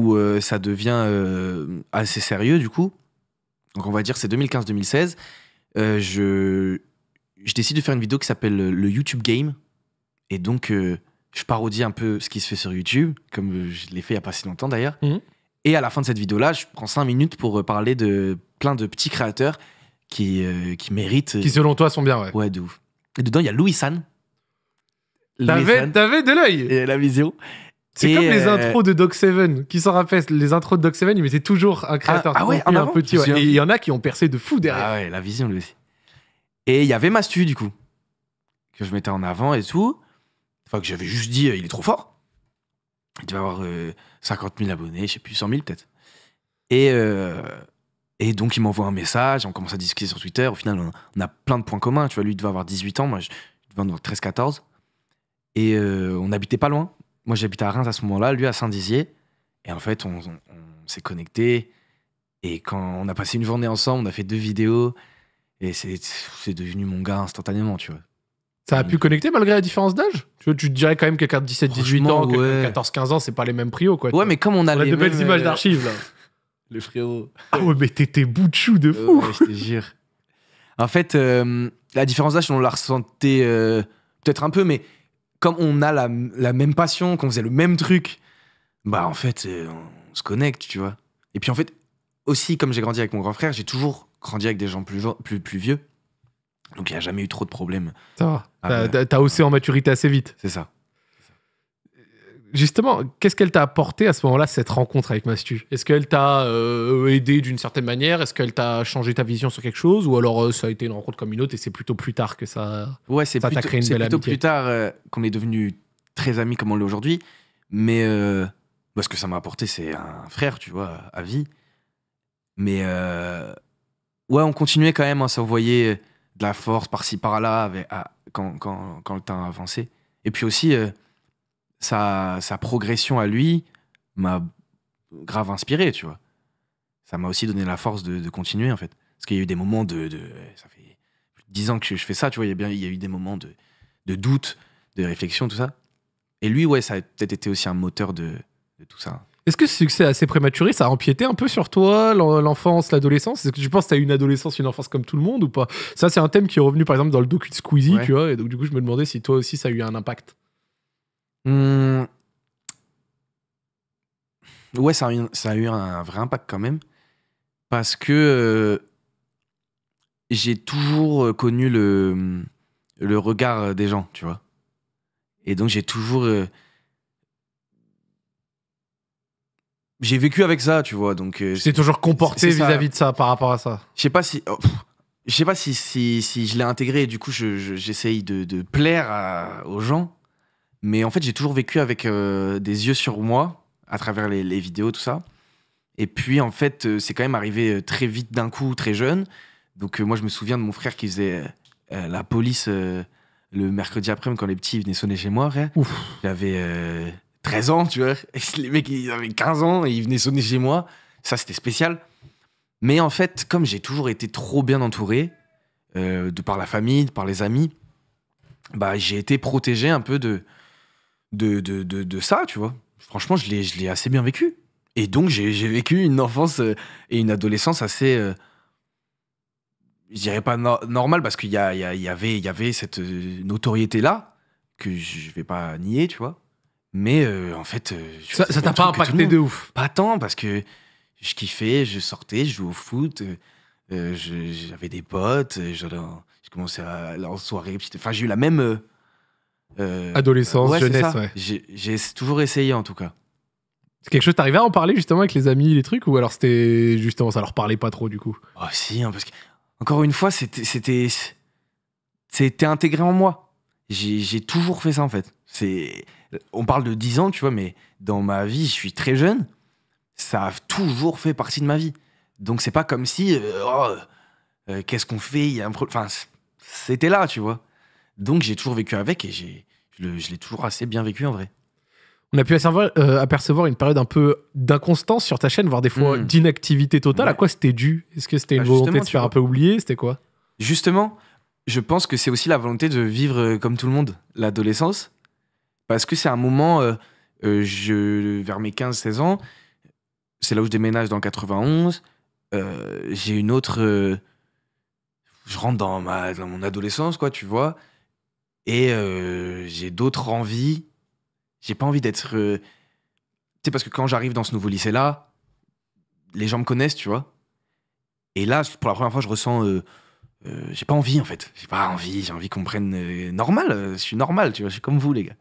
où euh, ça devient euh, assez sérieux, du coup. Donc, on va dire c'est 2015-2016. Euh, je, je décide de faire une vidéo qui s'appelle le, YouTube Game. Et donc, je parodie un peu ce qui se fait sur YouTube, comme je l'ai fait il n'y a pas si longtemps d'ailleurs. Mhm. Et à la fin de cette vidéo-là, je prends 5 minutes pour parler de plein de petits créateurs qui, qui méritent. Qui, selon toi, sont bien, ouais. Ouais, de ouf. Et dedans, il y a Louis San t'avais de l'œil. et la vision. C'est comme les euh, intros de Doc Seven. Qui s'en rappelle Les intros de Doc Seven, ils mettaient toujours un créateur ah de ouais, un petit. Ouais. Et il y en a qui ont percé de fou derrière. Ah ouais, la vision lui aussi. Et il y avait Mastu du coup, que je mettais en avant et tout. Enfin, que j'avais juste dit, euh, il est trop fort. Il devait avoir euh, 50 000 abonnés, je sais plus, 100 000 peut-être. Et, euh, et donc, il m'envoie un message, on commence à discuter sur Twitter. Au final, on, on a plein de points communs. Tu vois, lui, il devait avoir 18 ans, moi, je, devais avoir 13-14. Et on n'habitait pas loin. Moi, j'habitais à Reims à ce moment-là, lui à Saint-Dizier. Et en fait, on, on- on s'est connectés. Et quand on a passé une journée ensemble, on a fait deux vidéos. Et c'est c'est devenu mon gars instantanément, tu vois. Ça a pu connecter malgré la différence d'âge? Tu, tu te dirais quand même quelqu'un de 17-18 ans, ouais. de 14-15 ans, c'est pas les mêmes prios, quoi. Ouais, mais comme on a On a les de belles mêmes, images euh, d'archives, là. Le frérot. Ah ouais, mais t'étais bout de chou de fou. ouais, je te jure. En fait, euh, la différence d'âge, on la ressentait euh, peut-être un peu, mais comme on a la, la même passion, qu'on faisait le même truc, bah en fait, euh, on se connecte, tu vois. Et puis en fait, aussi, comme j'ai grandi avec mon grand frère, j'ai toujours grandi avec des gens plus, plus, plus vieux. Donc il n'y a jamais eu trop de problèmes. Ça va. Ah t'as haussé en maturité assez vite. C'est ça. Justement, qu'est-ce qu'elle t'a apporté à ce moment-là, cette rencontre avec Mastu? Est-ce qu'elle t'a euh, aidé d'une certaine manière? Est-ce qu'elle t'a changé ta vision sur quelque chose? Ou alors euh, ça a été une rencontre comme une autre et c'est plutôt plus tard que ça. Ouais, c'est plutôt, créé une c'est belle plutôt amitié. plus tard euh, qu'on est devenus très amis comme on l'est aujourd'hui. Mais bah, ce que ça m'a apporté, c'est un frère, tu vois, à vie. Mais ouais, on continuait quand même à s'envoyer de la force par-ci par-là avec- à- quand, quand, quand le temps avançait. Et puis aussi, sa, sa progression à lui m'a grave inspiré, tu vois. Ça m'a aussi donné la force de, de continuer, en fait. Parce qu'il y a eu des moments de, de- Ça fait 10 ans que je fais ça, tu vois. Il y a, bien, il y a eu des moments de, de doute, de réflexion, tout ça. Et lui, ouais, ça a peut-être été aussi un moteur de, de tout ça. Est-ce que ce succès assez prématuré, ça a empiété un peu sur toi, l'en- l'enfance, l'adolescence? Est-ce que tu penses que tu as eu une adolescence, une enfance comme tout le monde ou pas? Ça, c'est un thème qui est revenu par exemple dans le docu de Squeezie, Ouais. tu vois. Et donc, du coup, je me demandais si toi aussi ça a eu un impact. Hum. Ouais, ça a, eu, ça a eu un vrai impact quand même. Parce que euh, j'ai toujours euh, connu le, le regard des gens, tu vois. Et donc j'ai toujours. euh, j'ai vécu avec ça, tu vois. Donc, euh, Tu t'es toujours comporté vis-à-vis de ça par rapport à ça? je sais pas si. oh, je sais pas si, si, si je l'ai intégré et du coup je- je- j'essaye de, de plaire à- aux gens. Mais en fait, j'ai toujours vécu avec euh, des yeux sur moi à travers les, les vidéos, tout ça. Et puis en fait, euh, c'est quand même arrivé euh, très vite d'un coup, très jeune. Donc euh, moi, je me souviens de mon frère qui faisait la police le mercredi après-midi quand les petits venaient sonner chez moi. J'avais euh, 13 ans, tu vois. Et les mecs, ils avaient 15 ans et ils venaient sonner chez moi. Ça, c'était spécial. Mais en fait, comme j'ai toujours été trop bien entouré, de par la famille, de par les amis, bah, j'ai été protégé un peu de, de, de, de, de ça, tu vois. Franchement, je l'ai, je l'ai assez bien vécu. Et donc, j'ai, j'ai vécu une enfance euh, et une adolescence assez. euh, je dirais pas no- normale, parce qu'il y, a- il y, a- il y avait, il y avait cette euh, notoriété-là, que je vais pas nier, tu vois. Mais euh, en fait. je Ça t'a pas impacté de ouf? Pas tant, parce que je kiffais, je sortais, je jouais au foot, euh, je- j'avais des potes, en- je commençais à aller en soirée. Enfin, j'ai eu la même. Euh, Adolescence, ouais, jeunesse, ouais. J'ai toujours essayé, en tout cas. C'est quelque chose, t'arrivais à en parler justement avec les amis, les trucs Ou alors c'était justement, ça leur parlait pas trop du coup? Oh, si, hein, parce que, encore une fois, c'était. C'était intégré en moi. J'ai toujours fait ça, en fait. C'est On parle de 10 ans, tu vois, mais dans ma vie, je suis très jeune. Ça a toujours fait partie de ma vie. Donc, c'est pas comme si. euh, oh, euh, Qu'est-ce qu'on fait Il y a un. Enfin, c'était là, tu vois. Donc, j'ai toujours vécu avec et j'ai. Je l'ai toujours assez bien vécu en vrai. On a pu apercevoir, euh, apercevoir une période un peu d'inconstance sur ta chaîne, voire des fois Mm. d'inactivité totale. Ouais. À quoi c'était dû? Est-ce que c'était une Bah, volonté de se faire vois. un peu oublier? C'était quoi? Justement, je pense que c'est aussi la volonté de vivre euh, comme tout le monde, l'adolescence. Parce que c'est un moment, euh, euh, je, vers mes 15-16 ans, c'est là où je déménage dans le 91. euh, j'ai une autre. je rentre dans, ma, dans mon adolescence, quoi, tu vois. Et euh, j'ai d'autres envies. J'ai pas envie d'être. euh, tu sais, parce que quand j'arrive dans ce nouveau lycée-là, les gens me connaissent, tu vois. Et là, pour la première fois, je ressens. euh, euh, j'ai pas envie, en fait. J'ai pas envie. J'ai envie qu'on me prenne normal. Je suis normal, tu vois. Je suis comme vous, les gars.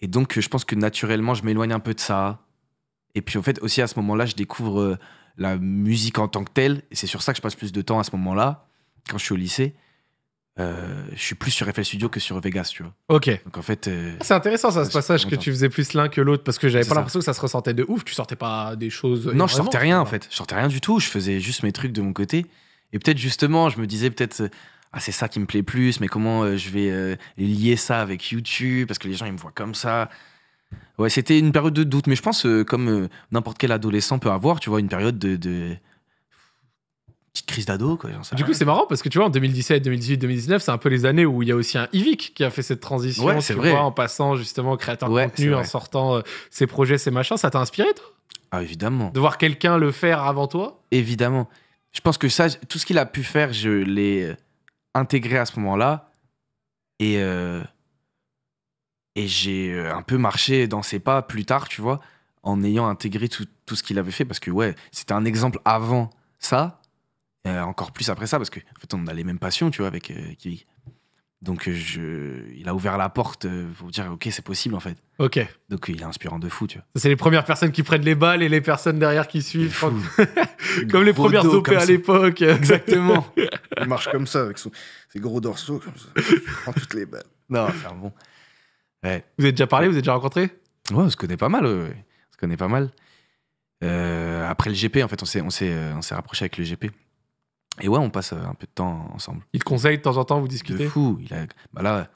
Et donc, je pense que naturellement, je m'éloigne un peu de ça. Et puis, en fait, aussi, à ce moment-là, je découvre la musique en tant que telle. Et c'est sur ça que je passe plus de temps à ce moment-là, quand je suis au lycée. Euh, je suis plus sur FL Studio que sur Vegas, tu vois. Ok. Donc, en fait. euh, C'est intéressant ça, ce passage que tu faisais plus l'un que l'autre parce que j'avais pas l'impression que ça se ressentait de ouf. Tu sortais pas des choses. Non, je sortais rien en fait. Je sortais rien du tout. Je faisais juste mes trucs de mon côté. Et peut-être justement, je me disais peut-être, ah, c'est ça qui me plaît plus, mais comment euh, je vais euh, lier ça avec YouTube Parce que les gens, ils me voient comme ça. Ouais, c'était une période de doute. Mais je pense, euh, comme n'importe quel adolescent peut avoir, tu vois, une période de. de- Petite crise d'ado, quoi. Du coup, c'est marrant parce que tu vois, en 2017, 2018, 2019, c'est un peu les années où il y a aussi un Ivic qui a fait cette transition. Ouais, c'est vrai. vois, en passant justement créateur Ouais, de contenu, en sortant euh, ses projets, ses machins. Ça t'a inspiré, toi? Ah, évidemment. De voir quelqu'un le faire avant toi? Évidemment. Je pense que ça, tout ce qu'il a pu faire, je l'ai euh, intégré à ce moment-là. Et, euh, et j'ai un peu marché dans ses pas plus tard, tu vois, en ayant intégré tout, tout ce qu'il avait fait. Parce que, ouais, c'était un exemple avant ça, euh, encore plus après ça, parce qu'en en fait, on a les mêmes passions, tu vois, avec euh, Kiwi. Donc, euh, je, il a ouvert la porte euh, pour dire, ok, c'est possible, en fait. Ok. Donc, il est inspirant de fou, tu vois. C'est les premières personnes qui prennent les balles et les personnes derrière qui suivent. fou. Comme les Gros premières dos OP comme à l'époque. Exactement. Il marche comme ça avec son, ses gros dorsaux comme ça. Il prend toutes les balles. non, c'est un bon. Ouais. Vous avez déjà parlé Vous avez déjà rencontré? Ouais, on se connaît pas mal. ouais, ouais. On se connaît pas mal. Euh, après le GP, en fait, on s'est, on s'est, on s'est rapproché avec le GP. Et ouais, on passe euh, un peu de temps ensemble. Il te conseille de temps en temps, vous De discutez fou. Il a, bah là,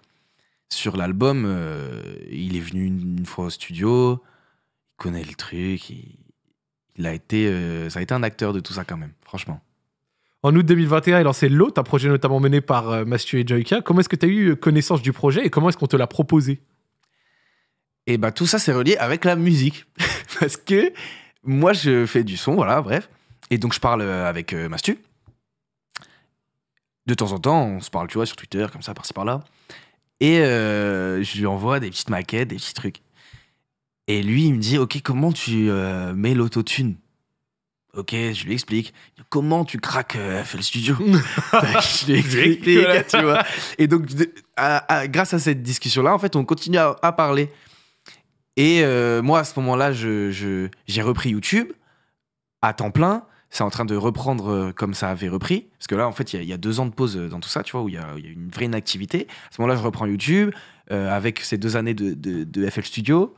sur l'album, euh, il est venu une, une fois au studio. Il connaît le truc. Il, il a été, euh, ça a été un acteur de tout ça quand même, franchement. En août 2021 est lancé Lot, un projet notamment mené par euh, Mastu et Joyka. Comment est-ce que tu as eu connaissance du projet et comment est-ce qu'on te l'a proposé? Et bah tout ça c'est relié avec la musique parce que moi je fais du son, voilà, bref. Et donc je parle avec Mastu. De temps en temps, on se parle, tu vois, sur Twitter, comme ça, par-ci par-là. Et euh, je lui envoie des petites maquettes, des petits trucs. Et lui, il me dit, ok, comment tu euh, mets l'autotune? Ok, je lui explique. Comment tu craques euh, FL Studio? Je lui explique, tu vois. Et donc, de- à- à- grâce à cette discussion-là, en fait, on continue à, à parler. Et euh, moi, à ce moment-là, je- je- j'ai repris YouTube à temps plein. C'est en train de reprendre euh, comme ça avait repris. Parce que là, en fait, il y a- il y, a deux ans de pause euh, dans tout ça, tu vois, où il y a, il y a une vraie inactivité. À ce moment-là, je reprends YouTube euh, avec ces deux années de, de- de FL Studio.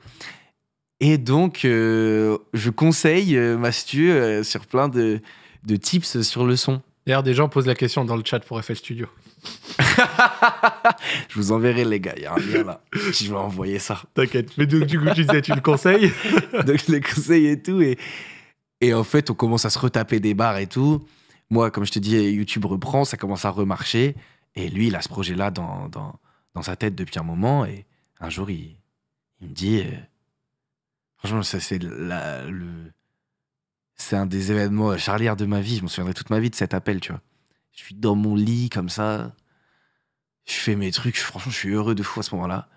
Et donc, euh, je conseille euh, Mastu sur plein de, de tips sur le son. D'ailleurs, des gens posent la question dans le chat pour FL Studio. Je vous enverrai, les gars. Il y a un lien là. Je vais envoyer ça. T'inquiète. Mais donc, du coup, tu disais, tu le conseilles Donc je les conseille et tout. Et, et en fait, on commence à se retaper des barres et tout. Moi, comme je te dis, YouTube reprend, ça commence à remarcher. Et lui, il a ce projet-là dans, dans, dans sa tête depuis un moment. Et un jour, il, me dit... euh, franchement, c'est le... C'est un des événements charnières de ma vie. Je me souviendrai toute ma vie de cet appel, tu vois. Je suis dans mon lit, comme ça. Je fais mes trucs. Franchement, je suis heureux de fou à ce moment-là.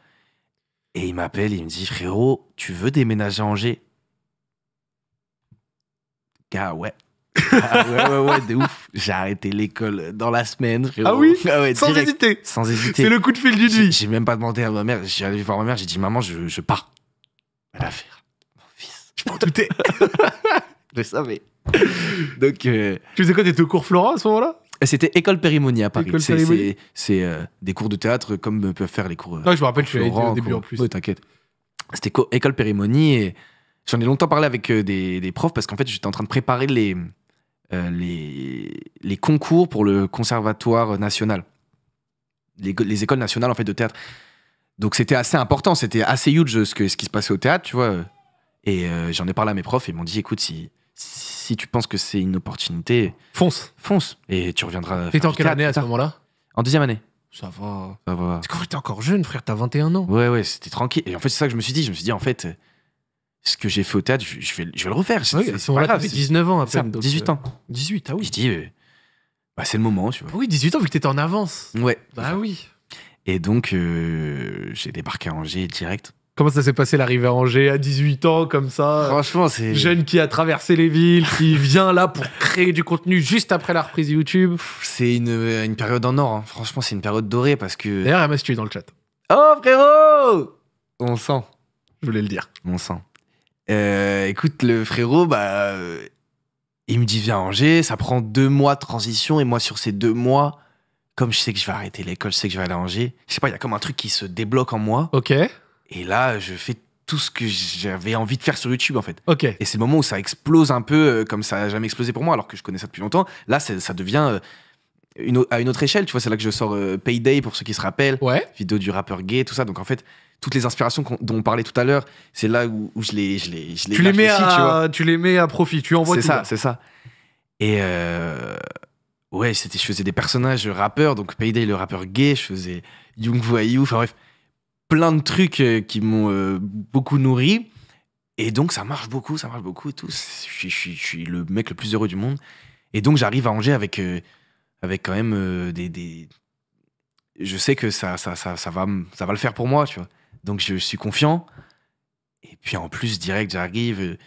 Et il m'appelle, il me dit frérot, tu veux déménager à Angers? Gars, ouais. Ah ouais, ouais, ouais, de ouf. J'ai arrêté l'école dans la semaine, frérot. Ah oui? Ah ouais, Sans direct. hésiter. Sans hésiter. C'est le coup de fil J'ai vie. j'ai même pas demandé à ma mère. J'ai allé voir ma mère, j'ai dit maman, je, je pars. Elle a fait mon fils. Je m'en doutais. Je savais. Donc, euh, Tu faisais quoi? T'étais au cours Florent à ce moment-là? C'était école Périmonie à Paris. C'est- euh, des cours de théâtre comme peuvent faire les cours. euh, Non, je me rappelle, tu l'avais dit au début quoi. en plus. Ouais, t'inquiète. C'était co- école Périmonie et j'en ai longtemps parlé avec euh, des, des profs parce qu'en fait, j'étais en train de préparer les, euh, les, les concours pour le conservatoire national. Les, écoles nationales en fait de théâtre. Donc c'était assez important, c'était assez huge ce, que, ce qui se passait au théâtre, tu vois. Et euh, j'en ai parlé à mes profs et ils m'ont dit écoute, si, si tu penses que c'est une opportunité, Fonce. fonce et tu reviendras. T'étais en quelle année à ce moment-là? En deuxième année. Ça va. Ça va. Parce fait, t'es encore jeune, frère, t'as 21 ans. Ouais, ouais, c'était tranquille. Et en fait, c'est ça que je me suis dit. Je me suis dit, en fait, ce que j'ai fait au théâtre, je, je vais, je vais le refaire. C'est Oui, pas grave. t'avais c'est- 19 ans à c'est ça, peine. donc, 18 euh, ans. 18, ah oui. Je dis, euh, bah, c'est le moment, tu vois. Oui, 18 ans, vu que t'étais en avance. Ouais. Bah oui. Et donc, euh, j'ai débarqué à Angers direct. Comment ça s'est passé l'arrivée à Angers à 18 ans, comme ça? Franchement, c'est. Jeune qui a traversé les villes, qui vient là pour créer du contenu juste après la reprise YouTube. C'est une, une période en or. hein. Franchement, c'est une période dorée parce que. D'ailleurs, Amas, tu es dans le chat. Oh frérot On sent. Je voulais le dire. On sent. Euh, écoute, le frérot, bah, euh, il me dit viens à Angers, ça prend deux mois de transition et moi sur ces deux mois, comme je sais que je vais arrêter l'école, je sais que je vais aller à Angers, je sais pas, il y a comme un truc qui se débloque en moi Ok, et là je fais tout ce que j'avais envie de faire sur YouTube en fait. ok. Et c'est le moment où ça explose un peu euh, comme ça a jamais explosé pour moi alors que je connais ça depuis longtemps. Là, ça devient euh, une, à une autre échelle, tu vois, c'est là que je sors euh, Payday pour ceux qui se rappellent Ouais. vidéo du rappeur gay, tout ça. Donc en fait, toutes les inspirations dont on parlait tout à l'heure, c'est là où, où je les, je les, je les Tu les, mets aussi, tu vois. à, tu les mets à profit, tu envoies C'est ça, c'est ça. Et euh, ouais, c'était, je faisais des personnages rappeurs, donc Payday le rappeur gay, je faisais Young Voyou, enfin bref, plein de trucs euh, qui m'ont euh, beaucoup nourri. Et donc ça marche beaucoup, ça marche beaucoup et tout. Je suis, je suis- je suis le mec le plus heureux du monde. Et donc j'arrive à Angers avec, euh, avec quand même des, des- Je sais que ça, ça, ça, ça, va, ça va le faire pour moi, tu vois. Donc je suis confiant. Et puis en plus, direct, j'arrive. euh,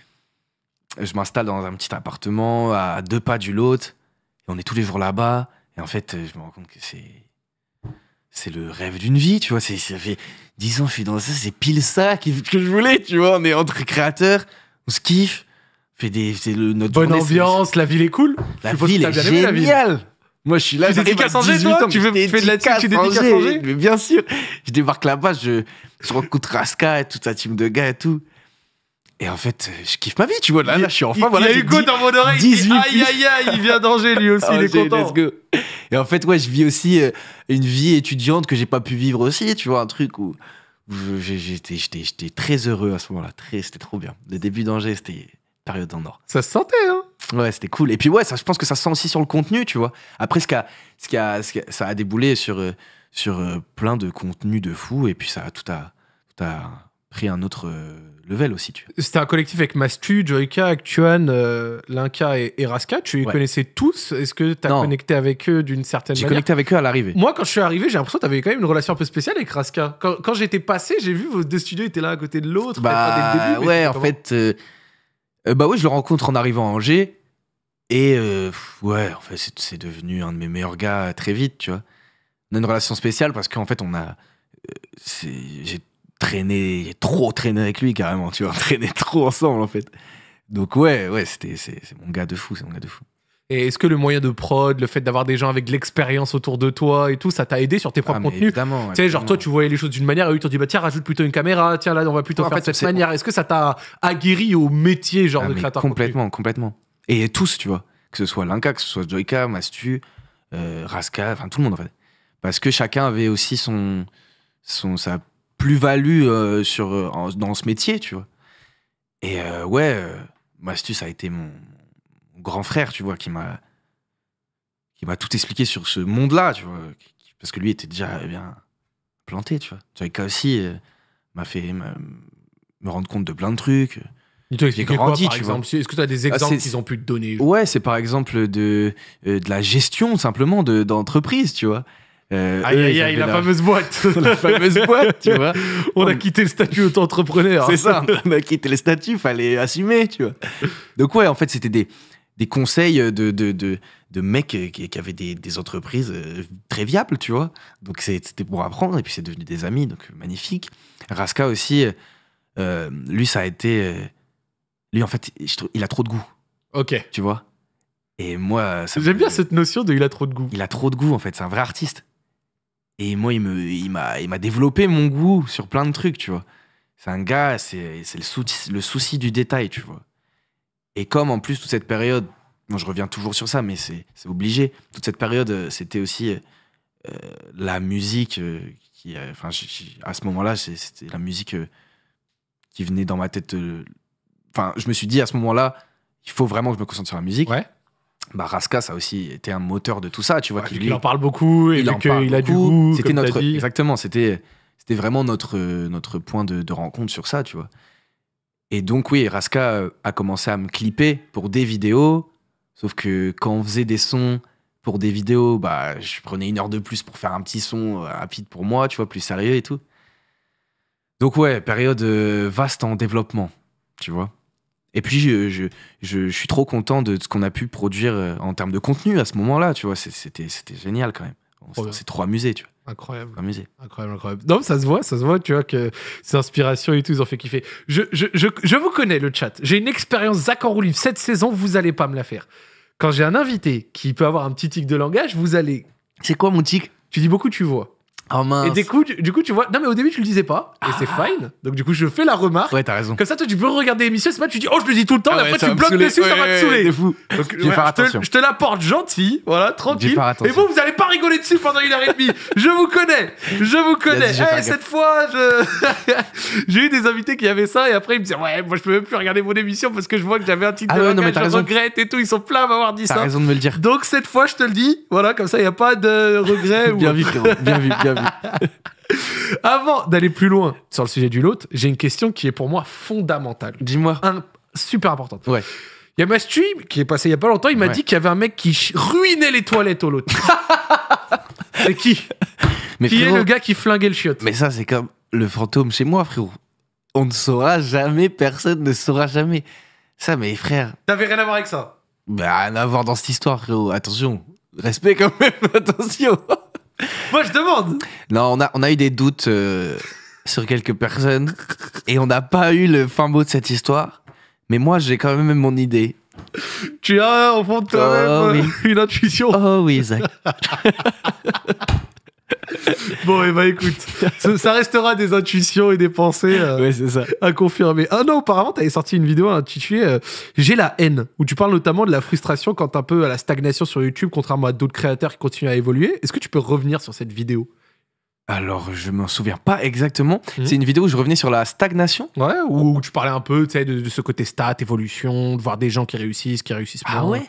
je m'installe dans un petit appartement à deux pas du lot. Et on est tous les jours là-bas. Et en fait, euh, je me rends compte que c'est. C'est le rêve d'une vie, tu vois. C'est, ça fait dix ans que je suis dans ça. C'est pile ça que je voulais, tu vois. On est entre créateurs. On se kiffe. Fait des, c'est le, notre Bonne journée, ambiance, la ville est cool. La ville est géniale. Moi, je suis là. Angers, 18 toi ans, Tu veux- fais de la dédicace tu dédicaces Mais bien sûr. Je débarque là-bas, je, je rencontre Raska et toute sa team de gars et tout. Et en fait, je kiffe ma vie, tu vois. Là, là je suis enfin. il, voilà, il y a j'ai Hugo dit- dans mon oreille. 18 18 aïe, aïe, aïe, il vient d'Angers lui aussi, il est content. let's go. Et en fait, ouais, je vis aussi euh, une vie étudiante que j'ai pas pu vivre aussi, tu vois, un truc où, j'ai- j'étais, très heureux à ce moment-là. Très, c'était trop bien. Le début d'Angers, c'était période en or. Ça se sentait, hein? Ouais, c'était cool. Et puis ouais, ça, je pense que ça se sent aussi sur le contenu, tu vois. Après, ce a, ce a, ce a- ça a déboulé sur, euh, sur euh, plein de contenus de fou, et puis ça a tout a, tout a pris un autre euh, level aussi, tu vois. C'était un collectif avec Mastu, Joyka, Actuan, euh, Linka et, et Raska. Tu les Ouais. connaissais tous? Est-ce que tu as Non. connecté avec eux d'une certaine J'ai manière? connecté avec eux à l'arrivée. Moi, quand je suis arrivé, j'ai l'impression que tu avais quand même une relation un peu spéciale avec Raska. Quand, quand j'étais passé, j'ai vu vos deux studios étaient l'un à côté de l'autre. dès le Bah début, ouais, en fait, euh, bah oui, je le rencontre en arrivant à Angers. Et euh, ouais, en fait, c'est- devenu un de mes meilleurs gars très vite, tu vois. On a une relation spéciale parce qu'en fait, on a. euh, J'ai traîné, j'ai trop traîné avec lui carrément, tu vois. On traînait trop ensemble en fait. Donc ouais, ouais, c'était, c'est mon gars de fou, c'est mon gars de fou. Et est-ce que le moyen de prod, le fait d'avoir des gens avec de l'expérience autour de toi et tout, ça t'a aidé sur tes propres Ah, contenus évidemment. Tu sais, genre toi, tu voyais les choses d'une manière, et eux, ils t'ont dit, bah tiens, rajoute plutôt une caméra, tiens, là, on va plutôt En faire de cette c'est- manière. Est-ce que ça t'a aguerri au métier, genre, Ah, de créateur Complètement, complètement. Et tous, tu vois. Que ce soit Linka, que ce soit Joyka, Mastu, euh, Raska, enfin tout le monde en fait. Parce que chacun avait aussi son, son, sa plus-value euh, sur, en- dans ce métier, tu vois. Et euh, ouais, Mastu, ça a été mon grand frère, tu vois, qui m'a qui m'a tout expliqué sur ce monde-là, tu vois. Parce que lui était déjà eh bien planté, tu vois. Joyka aussi euh, m'a fait me rendre compte de plein de trucs. Ils t'ont expliqué quoi, grandi, par tu exemple? Est-ce que tu as des exemples c'est- qu'ils ont pu te donner? Ouais, c'est par exemple de, euh, de la gestion simplement de- d'entreprise, tu vois. Euh, Aïe, aïe, aïe, la leur- fameuse boîte la fameuse boîte, tu vois. On a quitté le statut auto-entrepreneur. C'est ça, on a quitté le statut, fallait assumer, tu vois. Donc ouais, en fait, c'était des, des conseils de, de, de, de mecs qui, qui avaient des, des entreprises euh, très viables, tu vois. Donc c'était pour apprendre, et puis c'est devenu des amis, donc magnifique. Raska aussi, euh, lui, ça a été... euh, lui, en fait, je trouve- il a trop de goût, Ok. tu vois. Et moi... J'aime me- bien cette notion de il a trop de goût. il a trop de goût en fait, c'est un vrai artiste. Et moi, il m'a, il m'a développé mon goût sur plein de trucs, tu vois. C'est un gars, c'est, c'est le, souci, le souci du détail, tu vois. Et comme en plus toute cette période, bon, je reviens toujours sur ça, mais c'est, obligé. Toute cette période, euh, c'était aussi euh, euh, la musique euh, qui, enfin, à ce moment-là, c'était la musique euh, qui venait dans ma tête. Enfin, je me suis dit à ce moment-là, il faut vraiment que je me concentre sur la musique. Ouais. Bah, Raska, ça a aussi été un moteur de tout ça, tu vois. Ouais, vu lui- en parle beaucoup et il en parle qu'il a du goût. C'était notre, dit. exactement, c'était, c'était vraiment notre, notre point de, de rencontre sur ça, tu vois. Et donc oui, Raska euh, a commencé à me clipper pour des vidéos, sauf que quand on faisait des sons pour des vidéos, bah, je prenais une heure de plus pour faire un petit son euh, rapide pour moi, tu vois, plus sérieux et tout. Donc ouais, période euh, vaste en développement, tu vois. Et puis je, je, je- suis trop content de ce qu'on a pu produire en termes de contenu à ce moment-là, tu vois. C'était génial quand même. On Trop s'est- trop amusé, tu vois. Incroyable. Amusé. Incroyable, incroyable. Non, ça se voit, ça se voit, tu vois, que ces inspirations et tout, ils ont fait kiffer. Je, je, je, je vous connais, le chat. J'ai une expérience Zach en roue libre. Cette saison, vous allez pas me la faire. Quand j'ai un invité qui peut avoir un petit tic de langage, vous allez. C'est quoi mon tic? Tu dis beaucoup, tu vois. Oh mince. Et du coup, du, du coup, tu vois. Non, mais au début, tu le disais pas. Et c'est fine. Donc, du coup, je fais la remarque. Ouais, t'as raison. Comme ça, toi, tu peux regarder l'émission. C'est pas, tu dis, oh, je le dis tout le temps, Ah et ouais, après, ça tu bloques dessus, ça Ouais, va te saouler. fou. Donc, Je faire te, je te l'apporte gentil, voilà, tranquille. Et vous, vous allez pas rigoler dessus pendant une heure et demie. Je vous connais, je vous connais. Eh, cette fois, je... j'ai eu des invités qui avaient ça et après ils me disaient ouais, moi je peux même plus regarder mon émission parce que je vois que j'avais un titre Ah de non, mais langage, t'as je raison. regrette et tout. Ils sont pleins à m'avoir dit T'as ça. raison de me le dire. Donc cette fois, je te le dis, voilà, comme ça, il n'y a pas de regret. Bien vu. Bien vu, bien vu. Avant d'aller plus loin sur le sujet du lot, j'ai une question qui est pour moi fondamentale. Dis-moi. un- super importante. Ouais. Il y a Mastu qui est passé il y a pas longtemps, il m'a Ouais. dit qu'il y avait un mec qui ruinait les toilettes au lot. C'est qui Mais Qui est le gars qui flinguait le chiotte Mais ça, c'est comme le fantôme chez moi, frérot. On ne saura jamais, personne ne saura jamais. Ça, mes frères, T'avais rien à voir avec ça. bah, rien à voir dans cette histoire, frérot. Attention, respect quand même, attention. Moi je demande. Non, on a, on a eu des doutes euh, sur quelques personnes et on n'a pas eu le fin mot de cette histoire. Mais moi, j'ai quand même mon idée. Tu as au fond de toi-même Oh, oui. une intuition. Oh oui, Zach. Bon, et bah écoute, ça, restera des intuitions et des pensées euh, Ouais, ça. à confirmer. Un an auparavant, t'avais sorti une vidéo intitulée euh, J'ai la haine, où tu parles notamment de la frustration quand un peu à la stagnation sur YouTube, contrairement à d'autres créateurs qui continuent à évoluer. Est-ce que tu peux revenir sur cette vidéo? Alors, je m'en souviens pas exactement. Mhm. C'est une vidéo où je revenais sur la stagnation. Ouais, où, où tu parlais un peu tu de, de ce côté stat, évolution, de voir des gens qui réussissent, qui réussissent moins.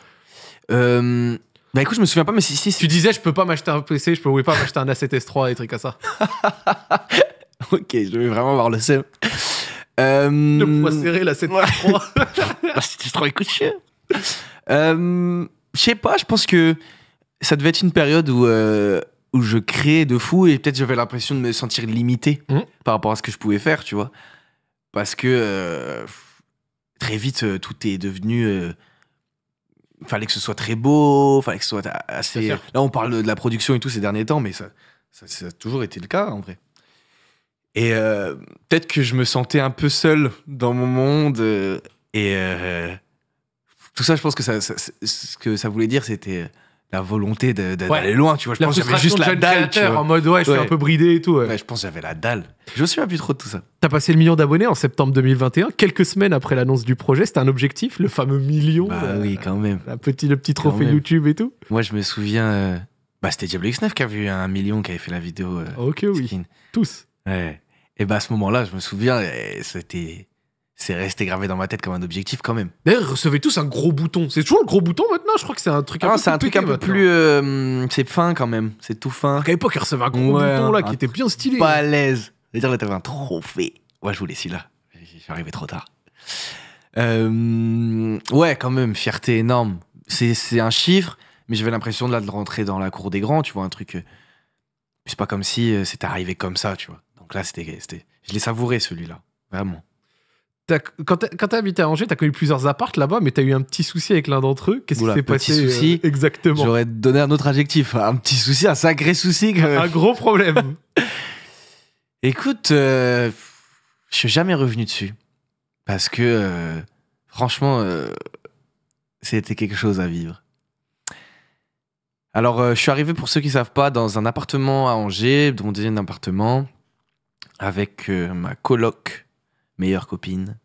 Euh, Bah écoute, je me souviens pas, mais si, si, si. Tu disais, je peux pas m'acheter un PC, je peux pas m'acheter un A7 S3 et des trucs comme ça. Ok, je vais vraiment avoir le seum. Euh... Le poids serré, l'A7 S3. Bah, c'était trop écoute cher. Euh, Je sais pas, je pense que ça devait être une période où, euh, où je créais de fou et peut-être j'avais l'impression de me sentir limité Mhm. par rapport à ce que je pouvais faire, tu vois. Parce que euh, très vite, euh, tout est devenu. Euh, fallait que ce soit très beau, fallait que ce soit assez. Sûr. Là, on parle de la production et tout ces derniers temps, mais ça, ça, ça a toujours été le cas en vrai. Et euh, peut-être que je me sentais un peu seul dans mon monde. euh, et euh, tout ça, je pense que ça, ça- ce que ça voulait dire, c'était la volonté de- de- Ouais. d'aller loin. Tu vois, je La pense que j'avais juste la dalle. Tu créateur vois. en mode ouais, je suis un peu bridé et tout. ouais. Je pense que j'avais la dalle. Je me souviens plus trop de tout ça. T'as passé le million d'abonnés en septembre 2021, quelques semaines après l'annonce du projet. C'était un objectif, le fameux million. Bah euh, oui, quand même. la petit, le petit trophée. YouTube et tout. Moi, je me souviens. euh, Bah, c'était Diablo X9 qui a vu un million, qui avait fait la vidéo. euh, Ok, oui. Tous. Ouais. Et bah, à ce moment-là, je me souviens, c'était. C'est resté gravé dans ma tête comme un objectif quand même. D'ailleurs, recevaient tous un gros bouton. C'est toujours le gros bouton maintenant Je crois que c'est un truc un Ah, peu c'est un plus truc un peu maintenant. plus. euh, c'est fin quand même. C'est tout fin. À l'époque, ils recevaient un gros Ouais, bouton là qui était bien stylé. Pas à l'aise. C'est-à-dire, là, t'avais un trophée. Ouais, je voulais celui-là. Arrivé trop tard. Euh, ouais, quand même, fierté énorme. C'est c'est un chiffre, mais j'avais l'impression de, là, de rentrer dans la cour des grands, tu vois, un truc. euh, C'est pas comme si c'était arrivé comme ça, tu vois. Donc là, c'était. c'était- Je l'ai savouré, celui-là. Vraiment. T'as- Quand t'as habité à Angers, t'as connu plusieurs apparts là-bas, mais t'as eu un petit souci avec l'un d'entre eux. Qu'est-ce qui s'est passé euh, souci. Exactement. J'aurais donné un autre adjectif. Un petit souci, un sacré souci. quand même. Un gros problème. Écoute, euh, je suis jamais revenu dessus. Parce que, euh, franchement, euh, c'était quelque chose à vivre. Alors, je suis arrivé, pour ceux qui savent pas, dans un appartement à Angers, mon deuxième appartement, avec ma coloc, meilleure copine.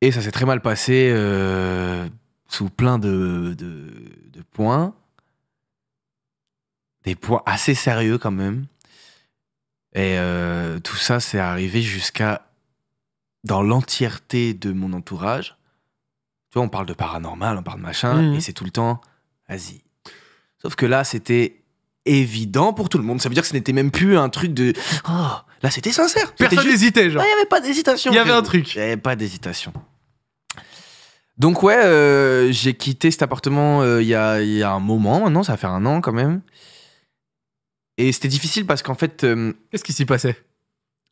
Et ça s'est très mal passé, euh, sous plein de, de, de points. Des points assez sérieux quand même. Et euh, tout ça, c'est arrivé jusqu'à dans l'entièreté de mon entourage. Tu vois, on parle de paranormal, on parle de machin, Mhm. et c'est tout le temps, vas-y. Sauf que là, c'était évident pour tout le monde. Ça veut dire que ce n'était même plus un truc de, oh, là, c'était sincère. Personne juste- n'hésitait, genre. il n'y avait pas d'hésitation. Il y avait un truc. Il n'y avait pas d'hésitation. Donc ouais, euh, j'ai quitté cet appartement euh, il y, a, il y a un moment maintenant, ça va faire un an quand même. Et c'était difficile parce qu'en fait, euh, Qu'est-ce qui s'y passait?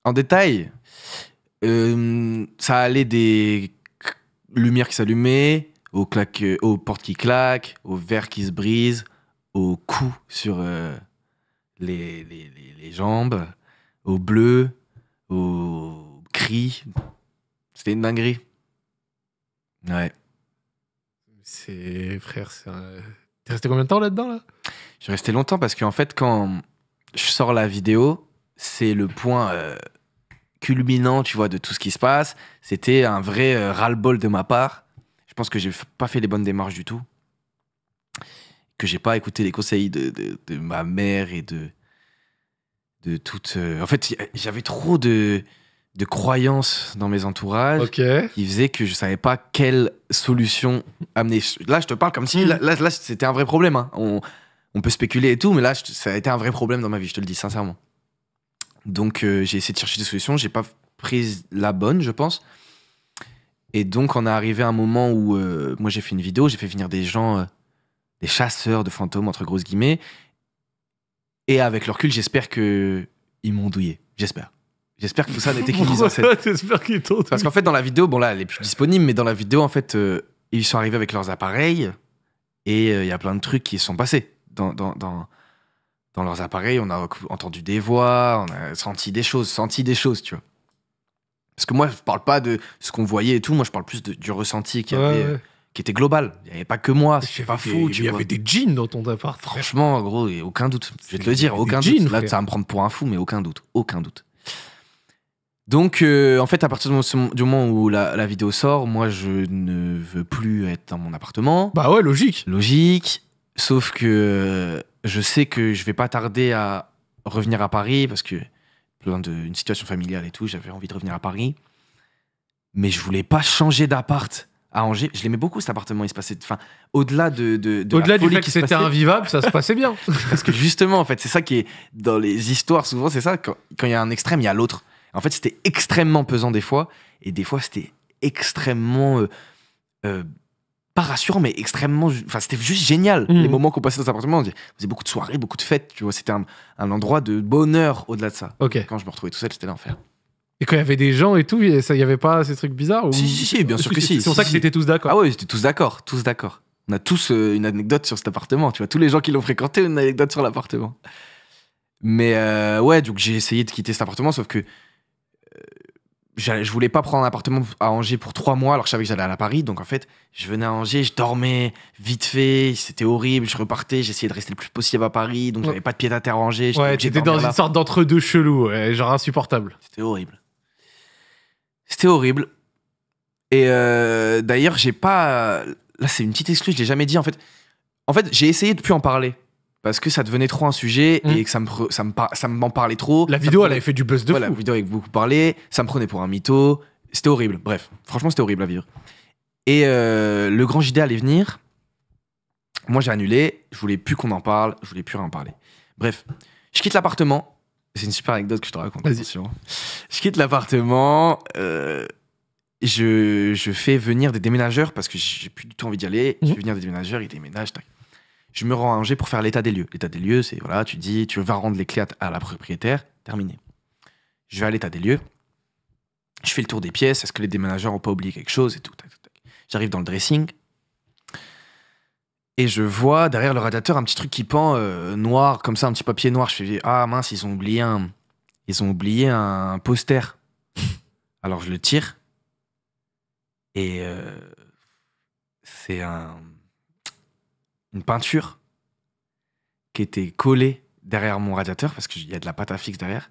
En détail, ça allait des lumières qui s'allumaient, aux, claques, aux portes qui claquent, aux verres qui se brisent, aux coups sur euh, les, les, les- les jambes, aux bleus, aux cris. C'était une dinguerie. Ouais. C'est. Frère, c'est. un- T'es resté combien de temps là-dedans, là? Je suis resté longtemps parce qu'en fait, quand je sors la vidéo, c'est le point euh, culminant, tu vois, de tout ce qui se passe. C'était un vrai euh, ras-le-bol de ma part. Je pense que j'ai pas fait les bonnes démarches du tout. Que j'ai pas écouté les conseils de, de- de ma mère et de de toute. euh, En fait, j'avais trop de de croyances dans mes entourages Ok. qui faisait que je savais pas quelle solution amener. Là, je te parle comme si Mm. là, là, là, c'était un vrai problème. hein. On, on peut spéculer et tout, mais là, je- ça a été un vrai problème dans ma vie, je te le dis sincèrement. Donc, euh, j'ai essayé de chercher des solutions. J'ai pas pris la bonne, je pense. Et donc, on est arrivé à un moment où euh, moi, j'ai fait une vidéo, j'ai fait venir des gens, euh, des chasseurs de fantômes, entre grosses guillemets. Et avec le recul, j'espère que ils m'ont douillé. J'espère. J'espère que tout ça n'était qu'une mise en scène. T'espères qu'ils t'ont. Parce qu'en fait, dans la vidéo, bon là, elle est plus disponible, mais dans la vidéo, en fait, euh, ils sont arrivés avec leurs appareils et euh, il y a plein de trucs qui sont passés dans, dans, dans, dans leurs appareils. On a entendu des voix, on a senti des choses, senti des choses, tu vois. Parce que moi, je parle pas de ce qu'on voyait et tout, moi, je parle plus de- du ressenti qui, Ouais, avait, ouais. Qui était global. Il n'y avait pas que moi, c'est pas fou, Il y vois. avait des jeans dans ton appart. Franchement, gros, aucun doute. Je vais te le dire, aucun jeans, doute. Là, frère. ça va me prendre pour un fou, mais aucun doute. Aucun doute. Donc, euh, en fait, à partir du moment où la, la vidéo sort, moi, je ne veux plus être dans mon appartement. Bah ouais, logique. Logique. Sauf que euh, je sais que je vais pas tarder à revenir à Paris parce que plein de une situation familiale et tout, j'avais envie de revenir à Paris. Mais je voulais pas changer d'appart à Angers. Je l'aimais beaucoup cet appartement. Il se passait, enfin, au-delà de, de, de la Au-delà du fait que c'était invivable, ça se passait bien. parce que justement, en fait, c'est ça qui est dans les histoires, souvent, c'est ça. Quand il y a un extrême, il y a l'autre. En fait, c'était extrêmement pesant des fois, et des fois, c'était extrêmement. euh, euh, pas rassurant, mais extrêmement. Enfin, c'était juste génial. Mhm. Les moments qu'on passait dans cet appartement, on faisait beaucoup de soirées, beaucoup de fêtes, tu vois. C'était un, un endroit de bonheur au-delà de ça. Ok. Quand je me retrouvais tout seul, c'était l'enfer. Et quand il y avait des gens et tout, il y avait pas ces trucs bizarres ou- Si, si, si, bien sûr que si, C'est pour si, ça que si. c'était tous d'accord. Ah ouais, ils étaient tous d'accord, tous d'accord. On a tous euh, une anecdote sur cet appartement, tu vois. Tous les gens qui l'ont fréquenté ont une anecdote sur l'appartement. Mais euh, ouais, donc j'ai essayé de quitter cet appartement, sauf que euh, je voulais pas prendre un appartement à Angers pour trois mois, alors que je savais que j'allais à Paris. Donc en fait, je venais à Angers, je dormais vite fait, c'était horrible, je repartais, j'essayais de rester le plus possible à Paris, donc j'avais pas de pied à terre à Angers. j'étais Ouais, t'étais dans une sorte d'entre-deux chelou, ouais, genre insupportable. C'était horrible. C'était horrible. Et euh, d'ailleurs, j'ai pas. Là, c'est une petite excuse, je l'ai jamais dit en fait. En fait, j'ai essayé de plus en parler. Parce que ça devenait trop un sujet Mm. et que ça me, pre- ça me, par- ça m'en parlait trop. La vidéo, elle avait fait du buzz de Ouais, la vidéo avec beaucoup parlé, ça me prenait pour un mytho. C'était horrible. Bref, franchement, c'était horrible à vivre. Et euh, le grand JD allait venir. Moi, j'ai annulé. Je voulais plus qu'on en parle. Je voulais plus en parler. Bref, je quitte l'appartement. C'est une super anecdote que je te raconte. Attention. Je quitte l'appartement. euh, je, je fais venir des déménageurs parce que j'ai plus du tout envie d'y aller. Je Mhm. fais venir des déménageurs, ils déménagent. tac. Je me rends à Angers pour faire l'état des lieux. L'état des lieux, c'est voilà, tu dis, tu vas rendre les clés à, à la propriétaire, terminé. Je vais à l'état des lieux. Je fais le tour des pièces. Est-ce que les déménageurs n'ont pas oublié quelque chose et tout. tac, tac, tac. J'arrive dans le dressing. Et je vois derrière le radiateur un petit truc qui pend euh, noir, comme ça, un petit papier noir. Je fais Ah mince, ils ont oublié un, ils ont oublié un poster. Alors je le tire. Et euh, c'est un, une peinture qui était collée derrière mon radiateur parce qu'il y a de la pâte à fixe derrière.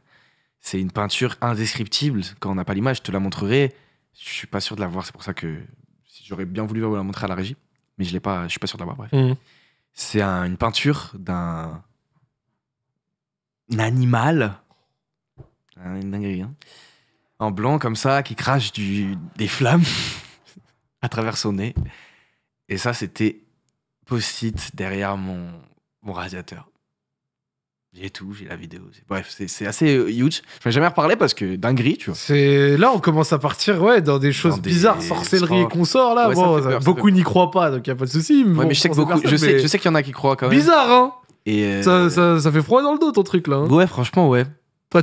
C'est une peinture indescriptible. Quand on n'a pas l'image, je te la montrerai. Je suis pas sûr de la voir. C'est pour ça que j'aurais bien voulu vous la montrer à la régie, mais je l'ai pas. Je suis pas sûr de la voir. Bref, Mhm. c'est un- une peinture d'un un animal, Ah, une dinguerie, hein. en blanc comme ça, qui crache du, des flammes à travers son nez. Et ça, c'était post-it derrière mon, mon radiateur. J'ai tout, j'ai la vidéo. Bref, c'est assez euh, huge. Je vais jamais reparler parce que dinguerie, tu vois. C'est là, on commence à partir ouais dans des choses Dans des bizarres, sorcellerie et consorts là. Ouais, bon, ça- peur, beaucoup n'y croient pas, donc y a pas de souci. Ouais, mais je sais que beaucoup, je sais, je sais qu'il y en a qui croient quand même. Bizarre, hein. Et euh, Ça, ça, ça fait froid dans le dos ton truc là. hein. Ouais, franchement, ouais.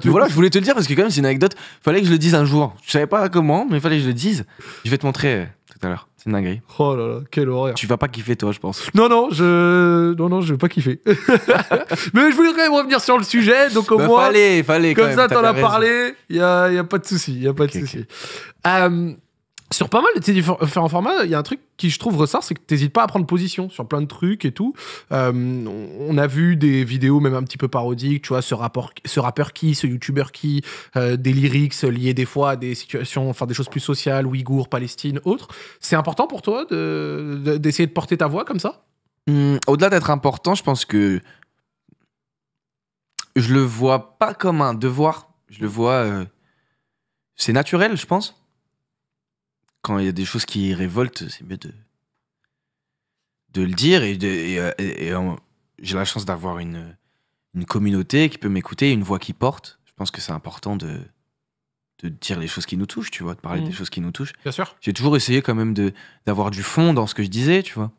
Voilà, je voulais te le dire parce que quand même c'est une anecdote. Fallait que je le dise un jour. Je savais pas comment, mais fallait que je le dise. Je vais te montrer euh, tout à l'heure. C'est une dinguerie. Oh là là, quelle horreur. Tu vas pas kiffer toi, je pense. Non, non, je. Non, non, je vais pas kiffer. Mais je voulais quand même revenir sur le sujet, donc au Bah, moins. fallait, fallait. Comme ça, t'en as parlé, il y a, y a pas de souci, y a pas de souci. Euh, sur pas mal de tes diffé- différents formats, il y a un truc qui, je trouve, ressort, c'est que t'hésites pas à prendre position sur plein de trucs et tout. Euh, on- a vu des vidéos même un petit peu parodiques, tu vois, ce, rappeur qui, ce youtubeur qui, euh, des lyrics liés des fois à des situations, enfin des choses plus sociales, Ouïghours, Palestine, autres. C'est important pour toi de- de- d'essayer de, porter ta voix comme ça? Hum, Au-delà d'être important, je pense que je le vois pas comme un devoir. Je le vois. euh, C'est naturel, je pense. Quand il y a des choses qui révoltent, c'est mieux de, de le dire. Et, et, euh, et- et, euh, j'ai la chance d'avoir une, une communauté qui peut m'écouter, une voix qui porte. Je pense que c'est important de, de dire les choses qui nous touchent, tu vois, de parler des choses qui nous touchent Bien sûr. j'ai toujours essayé quand même d'avoir du fond dans ce que je disais, tu vois.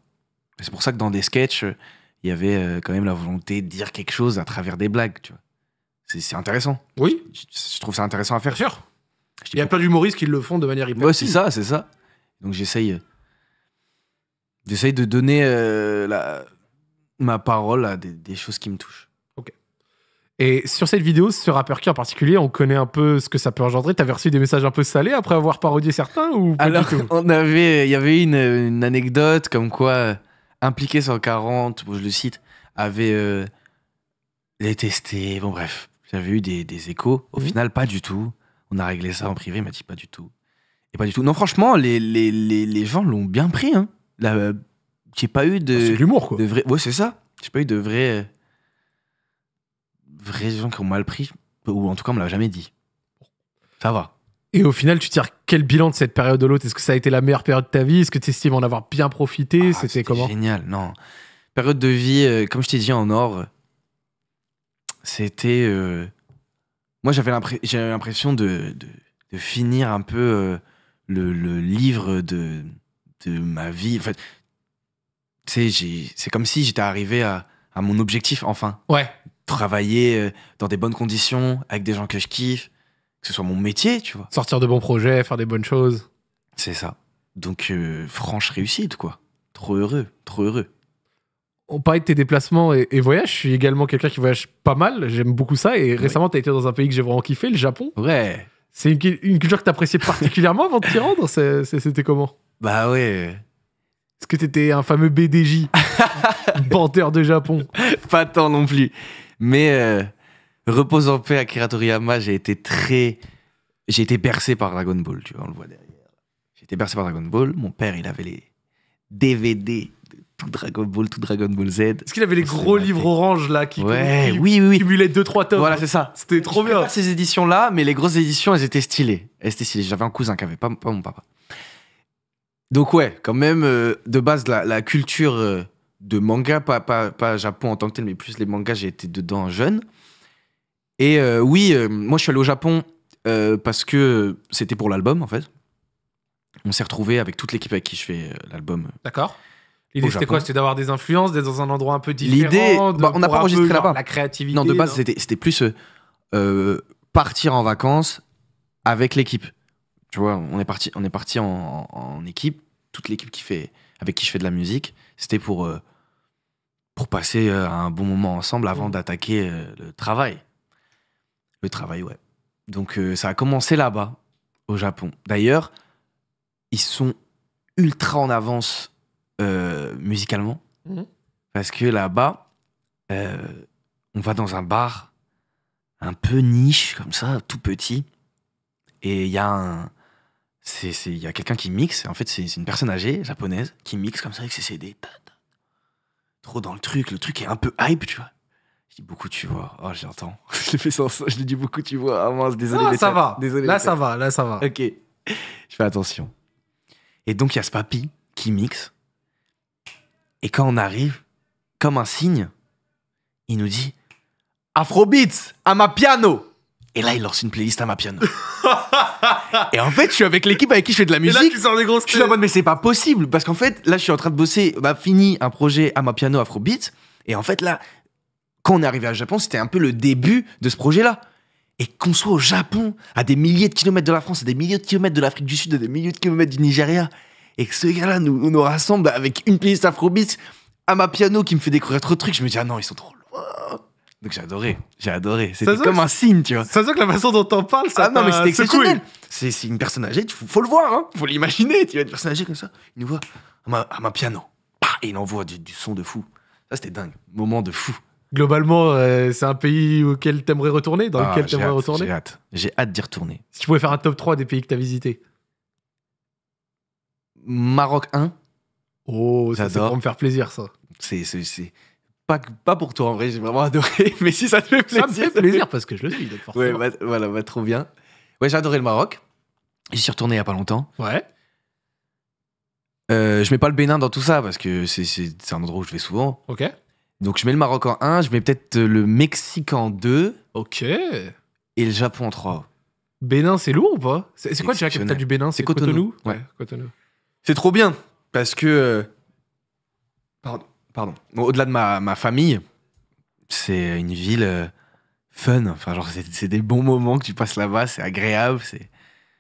C'est pour ça que dans des sketchs, il y avait euh, quand même la volonté de dire quelque chose à travers des blagues, tu vois. C'est intéressant. Oui, Je, je trouve ça intéressant à bien faire. sûr. Il y a plein d'humoristes qui le font de manière hyper. Ouais, c'est ça, c'est ça. Donc j'essaye euh, j'essaye de donner euh, la, ma parole à des, des choses qui me touchent. Et sur cette vidéo, ce rappeur qui en particulier, on connaît un peu ce que ça peut engendrer. T'avais reçu des messages un peu salés après avoir parodié certains ou pas Alors, du tout? on avait, il y avait une, une anecdote comme quoi euh, impliqué 140, bon, je le cite, avait euh, détesté. Bon bref, j'avais eu des, des échos. Au Mhm. final, pas du tout. On a réglé ça en privé. Il m'a dit pas du tout. Et pas du tout. Non, franchement, les, les, les, les gens l'ont bien pris. Hein. Euh, j'ai pas eu C'est de, de l'humour, quoi. de. Ouais, c'est ça. J'ai pas eu de vrais, vrais gens qui ont mal pris. Ou en tout cas, on me l'a jamais dit. Ça va. Et au final, tu tires quel bilan de cette période de l'autre? Est-ce que ça a été la meilleure période de ta vie? Est-ce que tu estimes en avoir bien profité? Ah, C'était comment? Génial, non. Période de vie, euh, comme je t'ai dit en or, c'était. euh, moi, j'avais l'impression de, de, de finir un peu euh, le, le livre de, de ma vie. En fait, tu sais, j'ai- c'est comme si j'étais arrivé à, à mon objectif, enfin. Ouais. Travailler euh, dans des bonnes conditions, avec des gens que je kiffe, que ce soit mon métier, tu vois. Sortir de bons projets, faire des bonnes choses. C'est ça. Donc, euh, franche réussite, quoi. Trop heureux, trop heureux. On parlait de tes déplacements et, et voyages. Je suis également quelqu'un qui voyage pas mal. J'aime beaucoup ça. Et récemment, tu as été dans un pays que j'ai vraiment kiffé, le Japon. Ouais. C'est une, cu- une culture que tu appréciais particulièrement avant de t'y rendre C'était comment? Bah ouais. Est-ce que tu étais un fameux BDJ Banteur de Japon Pas tant non plus. Mais euh, repose en paix, Akira Toriyama, j'ai été très. J'ai été bercé par Dragon Ball, tu vois, on le voit derrière. J'ai été bercé par Dragon Ball. Mon père, il avait les DVD tout Dragon Ball, tout Dragon Ball Z. Est-ce qu'il avait les gros livres oranges là qui, Ouais, qui oui, oui, oui. cumulaient 2-3 tomes Voilà, c'est ça. C'était trop bien. ces éditions-là, mais les grosses éditions, elles étaient stylées. Elles étaient stylées. J'avais un cousin qui avait, pas, pas mon papa. Donc ouais, quand même, euh, de base, la, la culture euh, de manga, pas, pas, pas Japon en tant que tel, mais plus les mangas, j'ai été dedans jeune. Et euh, oui, moi je suis allé au Japon parce que c'était pour l'album, en fait. On s'est retrouvé avec toute l'équipe avec qui je fais l'album. D'accord. L'idée c'était quoi C'était d'avoir des influences, d'être dans un endroit un peu différent L'idée- bah, on n'a pas enregistré là-bas. La créativité. Non, de base, c'était plus euh, euh, partir en vacances avec l'équipe. Tu vois, on est parti, on est parti en, équipe, toute l'équipe qui fait, avec qui je fais de la musique. C'était pour, euh, pour passer euh, un bon moment ensemble avant Mhm. d'attaquer le travail. Le travail, ouais. Donc ça a commencé là-bas, au Japon. D'ailleurs, ils sont ultra en avance euh, musicalement. Mhm. Parce que là-bas, euh, on va dans un bar un peu niche, comme ça, tout petit. Et il y a un. c'est- c'est- Il y a quelqu'un qui mixe. En fait, c'est une personne âgée, japonaise, qui mixe comme ça avec ses CD. Trop dans le truc. Le truc est un peu hype, tu vois. Je dis beaucoup, tu vois. Oh, j'entends. je l'ai fait sans ça. Je beaucoup, tu vois. Ah mince, désolé. Ah, les ça têtes. va. Désolé. Là ça va, là ça va. Ok. Je fais attention. Et donc, il y a ce papy qui mixe. Et quand on arrive, comme un signe, il nous dit Afrobeats, à ma piano. Et là, il lance une playlist à ma piano. et en fait, je suis avec l'équipe avec qui je fais de la Et là musique. tu sors des grosses Je suis en mode, mais c'est pas possible. Parce qu'en fait, là, je suis en train de bosser, bah, fini un projet à ma piano Afrobeat. Et en fait, là, quand on est arrivé à Japon, c'était un peu le début de ce projet-là. et qu'on soit au Japon, à des milliers de kilomètres de la France, à des milliers de kilomètres de l'Afrique du Sud, à des milliers de kilomètres du Nigeria, et que ce gars-là nous, nous rassemble avec une playlist Afrobeat, à ma piano qui me fait découvrir trop de trucs, je me dis, ah non, ils sont trop loin. Donc j'ai adoré, j'ai adoré. C'était comme un signe, tu vois. Ça se voit que la façon dont t'en parles, ça Ah non, mais t'a c'était exceptionnel. C'est une personne âgée, il faut, faut le voir, hein. faut l'imaginer. Tu vois, une personne âgée comme ça, il nous voit à ma, à ma piano. Et il envoie du, du son de fou. Ça, c'était dingue. Moment de fou. Globalement, euh, c'est un pays auquel t'aimerais retourner, dans Ah, lequel t'aimerais retourner? J'ai hâte. J'ai hâte d'y retourner. Si tu pouvais faire un top 3 des pays que t'as visités. Maroc 1, Oh, ça c'est pour me faire plaisir, ça. c'est. c'est- c'est Pas, pas pour toi en vrai, j'ai vraiment adoré. Mais si ça te fait plaisir. Ça me fait plaisir parce que je le suis, donc Ouais, forcément. bah, voilà, bah, trop bien. Ouais, j'ai adoré le Maroc. J'y suis retourné il y a pas longtemps. Ouais. Euh, je mets pas le Bénin dans tout ça parce que c'est- c'est c'est un endroit où je vais souvent. Ok. Donc je mets le Maroc en 1, je mets peut-être le Mexique en 2 Ok. et le Japon en 3. Bénin, c'est lourd ou pas? C'est c'est quoi déjà la capitale du Bénin? C'est Cotonou? Ouais, Ouais. Cotonou. C'est trop bien parce que. euh, Pardon. Pardon. Au-delà de ma, ma famille, c'est une ville euh, fun. Enfin, genre, c'est des bons moments que tu passes là-bas, c'est agréable, c'est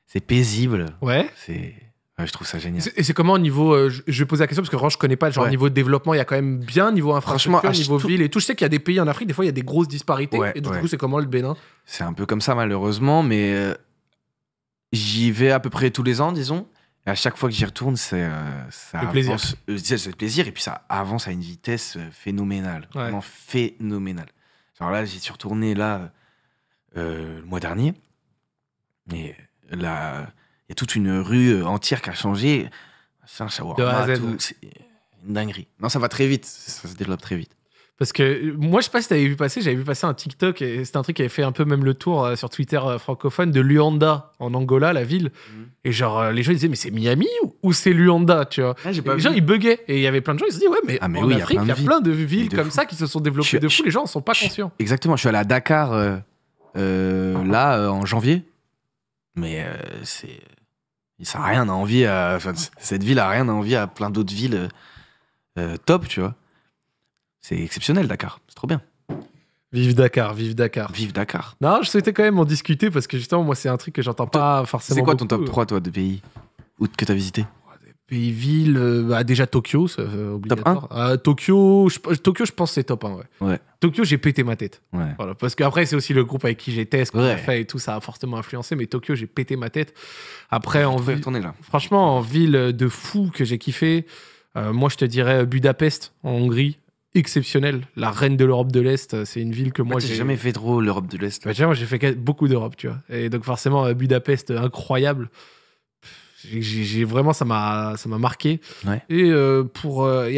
c'est paisible. Ouais. C'est. ouais, je trouve ça génial. Et c'est comment au niveau. euh, je, je vais poser la question parce que vraiment, je connais pas. Genre, Ouais. niveau développement, il y a quand même bien. Niveau infrastructure, niveau tout- ville et tout. Je sais qu'il y a des pays en Afrique, des fois, il y a des grosses disparités. Ouais, et du coup, c'est comment le Bénin? C'est un peu comme ça, malheureusement, mais euh, j'y vais à peu près tous les ans, disons. À chaque fois que j'y retourne, c'est euh, ça Le plaisir. avance- euh, c'est le plaisir et puis ça avance à une vitesse euh, phénoménale, Ouais. vraiment phénoménale. Genre là, j'y suis retourné là euh, le mois dernier et là, il y a toute une rue entière qui a changé. C'est un shawarma, tout, c'est une dinguerie. Non, ça va très vite, ça se développe très vite. Parce que euh, moi, je sais pas si t'avais vu passer, j'avais vu passer un TikTok et c'était un truc qui avait fait un peu même le tour euh, sur Twitter euh, francophone de Luanda en Angola, la ville. Mhm. Et genre, euh, les gens ils disaient, mais c'est Miami ou, ou c'est Luanda, tu vois? Ah, Et Les gens ils buguaient et il y avait plein de gens ils se disaient, ouais, mais, Ah, mais en oui, il y a Afrique, plein il y a de plein de villes de comme fou. ça qui se sont développées de fou, je- les gens en sont pas je- conscients. Exactement, je suis allé à Dakar euh, là en janvier, mais c'est ça a rien à envier à enfin, cette ville a rien à envier à plein d'autres villes top, tu vois. C'est exceptionnel Dakar, c'est trop bien. Vive Dakar, vive Dakar. Vive Dakar. Non, je souhaitais quand même en discuter parce que justement, moi, c'est un truc que j'entends pas forcément. C'est quoi ton top 3 toi de pays ou que t'as visité Pays, ville, euh, bah, déjà Tokyo, c'est euh, obligatoire. Euh, Tokyo, je, Tokyo, je pense c'est top 1, ouais. Ouais. Tokyo, j'ai pété ma tête. Ouais. Voilà, parce qu'après, c'est aussi le groupe avec qui j'étais, ce qu'on a fait et tout, ça a fortement influencé. Mais Tokyo, j'ai pété ma tête. Après, en On va y ville, là. franchement, en ville de fou que j'ai kiffé, euh, moi, je te dirais Budapest, en Hongrie. Exceptionnel. La reine de l'Europe de l'Est, euh, c'est une ville que moi, Moi j'ai jamais fait trop l'Europe de l'Est. bah, moi, j'ai fait beaucoup d'Europe, tu vois. Et donc, forcément, euh, Budapest, euh, incroyable. J'ai- vraiment, ça m'a ça m'a marqué. Ouais. Et euh, pour. euh,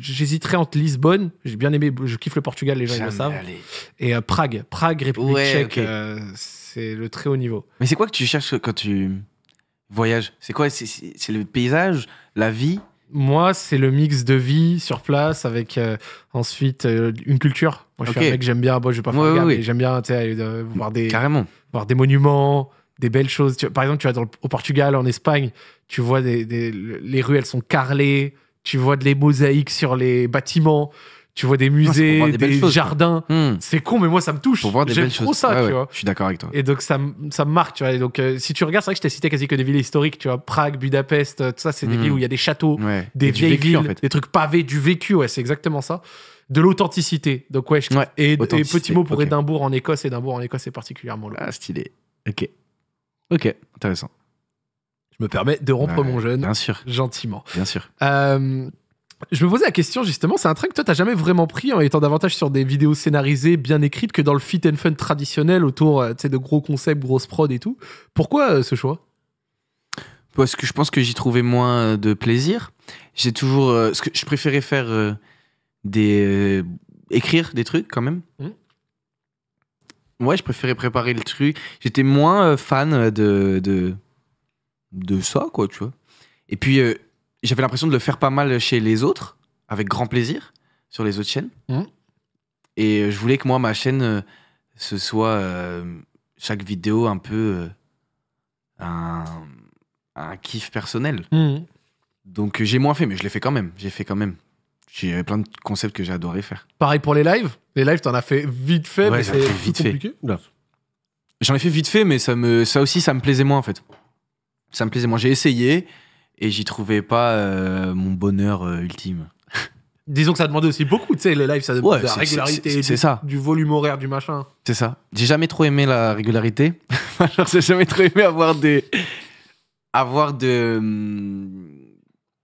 J'hésiterais entre Lisbonne, j'ai bien aimé, je kiffe le Portugal, les gens ils le savent. allé. Et euh, Prague, Prague, République Ouais, tchèque, c'est le très haut niveau. Mais c'est quoi que tu cherches quand tu voyages? C'est quoi? C'est le paysage, la vie? Moi, c'est le mix de vie sur place avec euh, ensuite euh, une culture. Moi, je suis un mec, j'aime bien, je vais pas faire Ouais, ouais. mais j'aime bien euh, voir des, Carrément. voir des monuments, des belles choses. Tu par exemple, tu vas dans le- au Portugal, en Espagne, tu vois des, des- les rues, elles sont carrelées, tu vois de les mosaïques sur les bâtiments, tu vois des musées, voir des des, choses, jardins. Hmm. C'est con, mais moi, ça me touche. Pour voir des J'aime trop choses. ça, tu ouais, vois. Je suis d'accord avec toi. Et donc, ça, me- ça me marque, tu vois. Et donc, euh, si tu regardes, c'est vrai que je t'ai cité quasi que des villes historiques, tu vois. Prague, Budapest, euh, tout ça, c'est des Mhm. villes où il y a des châteaux, Ouais. des Et vieilles vécu, villes, en fait. des trucs pavés, du vécu, ouais, c'est exactement ça. De l'authenticité. Donc, ouais, je. Ouais, et, et petit mot pour ok. Édimbourg en Écosse. Édimbourg en Écosse, c'est particulièrement lourd. Ah, stylé. Ok. Ok, intéressant. Je me permets de rompre mon jeûne Bien sûr, gentiment. bien sûr. Euh, je me posais la question justement, c'est un truc que toi t'as jamais vraiment pris en étant davantage sur des vidéos scénarisées, bien écrites, que dans le fit and fun traditionnel autour euh, de gros concepts, grosses prod et tout. Pourquoi euh, ce choix? Parce que je pense que j'y trouvais moins euh, de plaisir. J'ai toujours. euh, ce que je préférais faire euh, des. écrire des trucs quand même. Mhm. Ouais, je préférais préparer le truc. J'étais moins fan de, de. de ça, quoi, tu vois. Et puis, j'avais l'impression de le faire pas mal chez les autres, avec grand plaisir, sur les autres chaînes. Mhm. Et euh, je voulais que moi, ma chaîne, euh, ce soit euh, chaque vidéo un peu. euh, un, un kiff personnel. Donc euh, j'ai moins fait, mais je l'ai fait quand même. J'ai fait quand même. J'ai plein de concepts que j'ai adoré faire. Pareil pour les lives. Les lives, t'en as fait vite fait, Ouais, mais j'en c'est ai fait plus vite fait. compliqué. J'en ai fait vite fait, mais ça, me, ça aussi, ça me plaisait moins en fait. Ça me plaisait moins. J'ai essayé et j'y trouvais pas euh, mon bonheur euh, ultime. Disons que ça demandait aussi beaucoup, tu sais, les lives, ça demande Ouais, de la régularité, du- ça. du volume horaire, du machin. C'est ça. J'ai jamais trop aimé la régularité. J'ai jamais trop aimé avoir des. avoir de.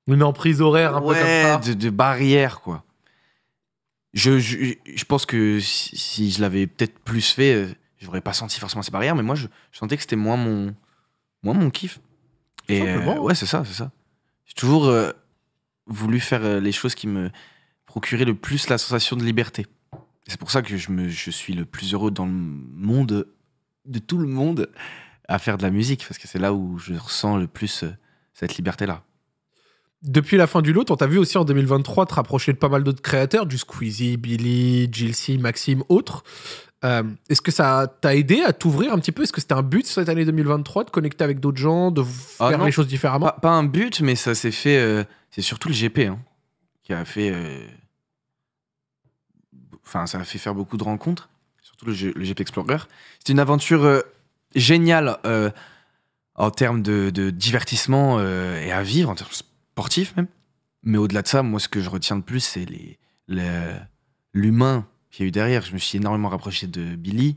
Une emprise horaire un peu comme ça. de, de barrières, quoi. Je, je, je pense que si, si je l'avais peut-être plus fait, euh, j'aurais pas senti forcément ces barrières, mais moi, je, je sentais que c'était moins mon, moins mon kiff. Et Simplement. euh, ouais, c'est ça, c'est ça. J'ai toujours euh, voulu faire euh, les choses qui me procuraient le plus la sensation de liberté. C'est pour ça que je, me, je suis le plus heureux dans le monde, de tout le monde, à faire de la musique, parce que c'est là où je ressens le plus cette liberté-là. Depuis la fin du lot, on t'a vu aussi en 2023 te rapprocher de pas mal d'autres créateurs, du Squeezie, Billy, Jilcy, Maxime, autres. Euh, Est-ce que ça t'a aidé à t'ouvrir un petit peu? Est-ce que c'était un but cette année 2023 de connecter avec d'autres gens, de Ah faire non. les choses différemment? Pas, pas un but, mais ça s'est fait. euh, c'est surtout le GP hein, qui a fait. euh, Enfin, ça a fait faire beaucoup de rencontres. Surtout le, G- le GP Explorer. C'était une aventure géniale en termes de, de divertissement et à vivre, en termes sportifs même. Mais au-delà de ça, moi, ce que je retiens de plus, c'est l'humain qu'il y a eu derrière. Je me suis énormément rapproché de Billy.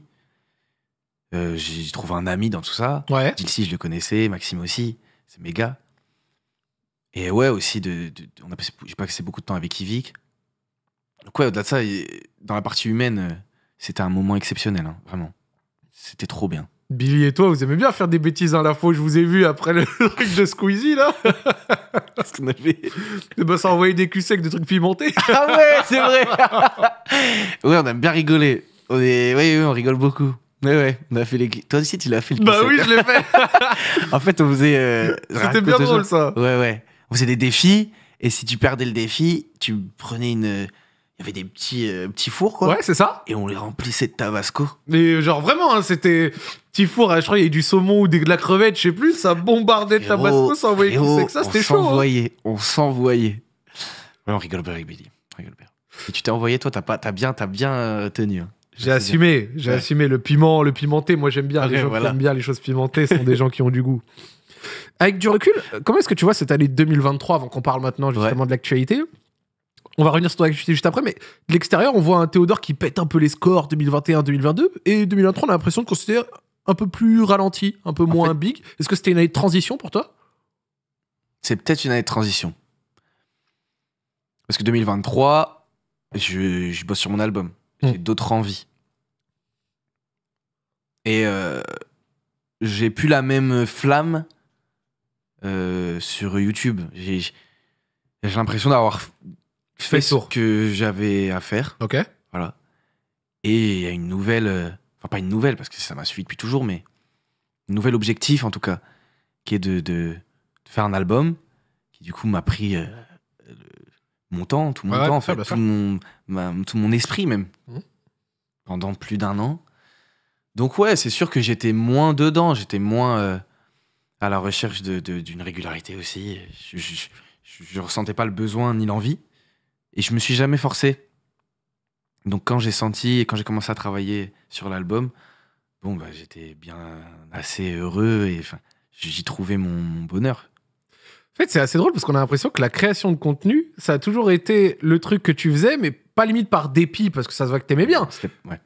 Euh, J'ai trouvé un ami dans tout ça. Ouais. Dilcy, je le connaissais, Maxime aussi, c'est méga. Et ouais, aussi, de, de- on a passé, j'ai passé beaucoup de temps avec Yvick. Donc ouais, au-delà de ça, dans la partie humaine, euh, c'était un moment exceptionnel, hein, vraiment. C'était trop bien. Billy et toi, vous aimez bien faire des bêtises à la fois. Je vous ai vu après le truc de Squeezie, là. Parce qu'on avait... Et ben, ça envoyait des culs secs, des trucs pimentés. Ah ouais, c'est vrai Ouais, on a bien rigolé. On est... ouais, ouais, on rigole beaucoup. Ouais, ouais, on a fait les... Toi aussi, tu l'as fait, le bah oui, sec. je l'ai fait. En fait, on faisait... euh, C'était bien drôle, ça. Ouais, ouais. On faisait des défis, et si tu perdais le défi, tu prenais une. Il y avait des petits, euh, petits fours, quoi. Ouais, c'est ça. Et on les remplissait de tabasco. Mais genre vraiment, hein, c'était petit four, hein, je crois il y avait du saumon ou des, de la crevette, je sais plus, ça bombardait de Frérot, tabasco, ça envoyait tout ça on c'était chaud. hein. s'envoyait, On s'envoyait. Ouais, on rigole bien avec Billy. On rigole bien. Et tu t'es envoyé, toi, t'as pas, t'as bien, t'as bien euh, tenu. hein. J'ai assumé, j'ai Ouais. assumé le piment, le pimenté, moi j'aime bien, les Ouais, gens voilà. qui aiment bien les choses pimentées sont des gens qui ont du goût. Avec du recul, comment est-ce que tu vois cette année 2023, avant qu'on parle maintenant justement de l'actualité? On va revenir sur ton actualité juste après, mais de l'extérieur, on voit un Théodore qui pète un peu les scores 2021-2022, et 2023, on a l'impression de considérer un peu plus ralenti, un peu moins fait- big. Est-ce que c'était une année de transition pour toi? C'est peut-être une année de transition. Parce que 2023, je, je bosse sur mon album. J'ai Mm. d'autres envies. Et euh, j'ai plus la même flamme euh, sur YouTube. J'ai l'impression d'avoir fait ce que j'avais à faire. Ok. Voilà. Et il y a une nouvelle. euh, Enfin, pas une nouvelle, parce que ça m'a suivi depuis toujours, mais. Une nouvel objectif, en tout cas, qui est de, de- de faire un album, qui du coup m'a pris euh, le- mon temps, tout mon Ouais, temps, en fait, tout mon, ma- tout mon esprit même, Mhm. pendant plus d'un an. Donc, ouais, c'est sûr que j'étais moins dedans, j'étais moins euh, à la recherche de- d'une régularité aussi. Je, je, je- je ressentais pas le besoin ni l'envie, et je me suis jamais forcé. Donc quand j'ai senti et quand j'ai commencé à travailler sur l'album, bon bah j'étais bien assez heureux et enfin j'y trouvais mon, mon bonheur. En fait, c'est assez drôle parce qu'on a l'impression que la création de contenu, ça a toujours été le truc que tu faisais, mais pas limite par dépit parce que ça se voit que t'aimais bien. Ouais.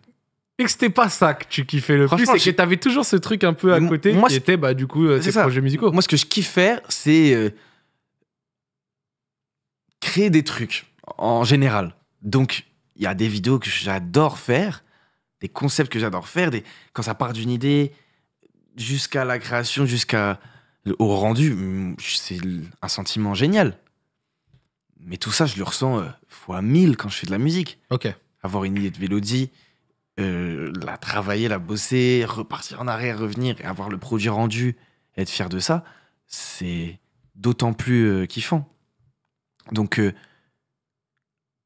Et que c'était pas ça que tu kiffais le plus, et que t'avais toujours ce truc un peu à Mais côté moi, qui c'est- était bah, du coup euh, C'est tes ça. projets musicaux. Moi ce que je kiffe faire, c'est euh, créer des trucs en général. Donc il y a des vidéos que j'adore faire, des concepts que j'adore faire, des... quand ça part d'une idée jusqu'à la création, jusqu'à au rendu, mm, c'est un sentiment génial. Mais tout ça, je le ressens euh, fois mille quand je fais de la musique. Ok. Avoir une idée de mélodie, euh, la travailler, la bosser, repartir en arrière, revenir et avoir le produit rendu, être fier de ça, c'est d'autant plus euh, kiffant. Donc, euh,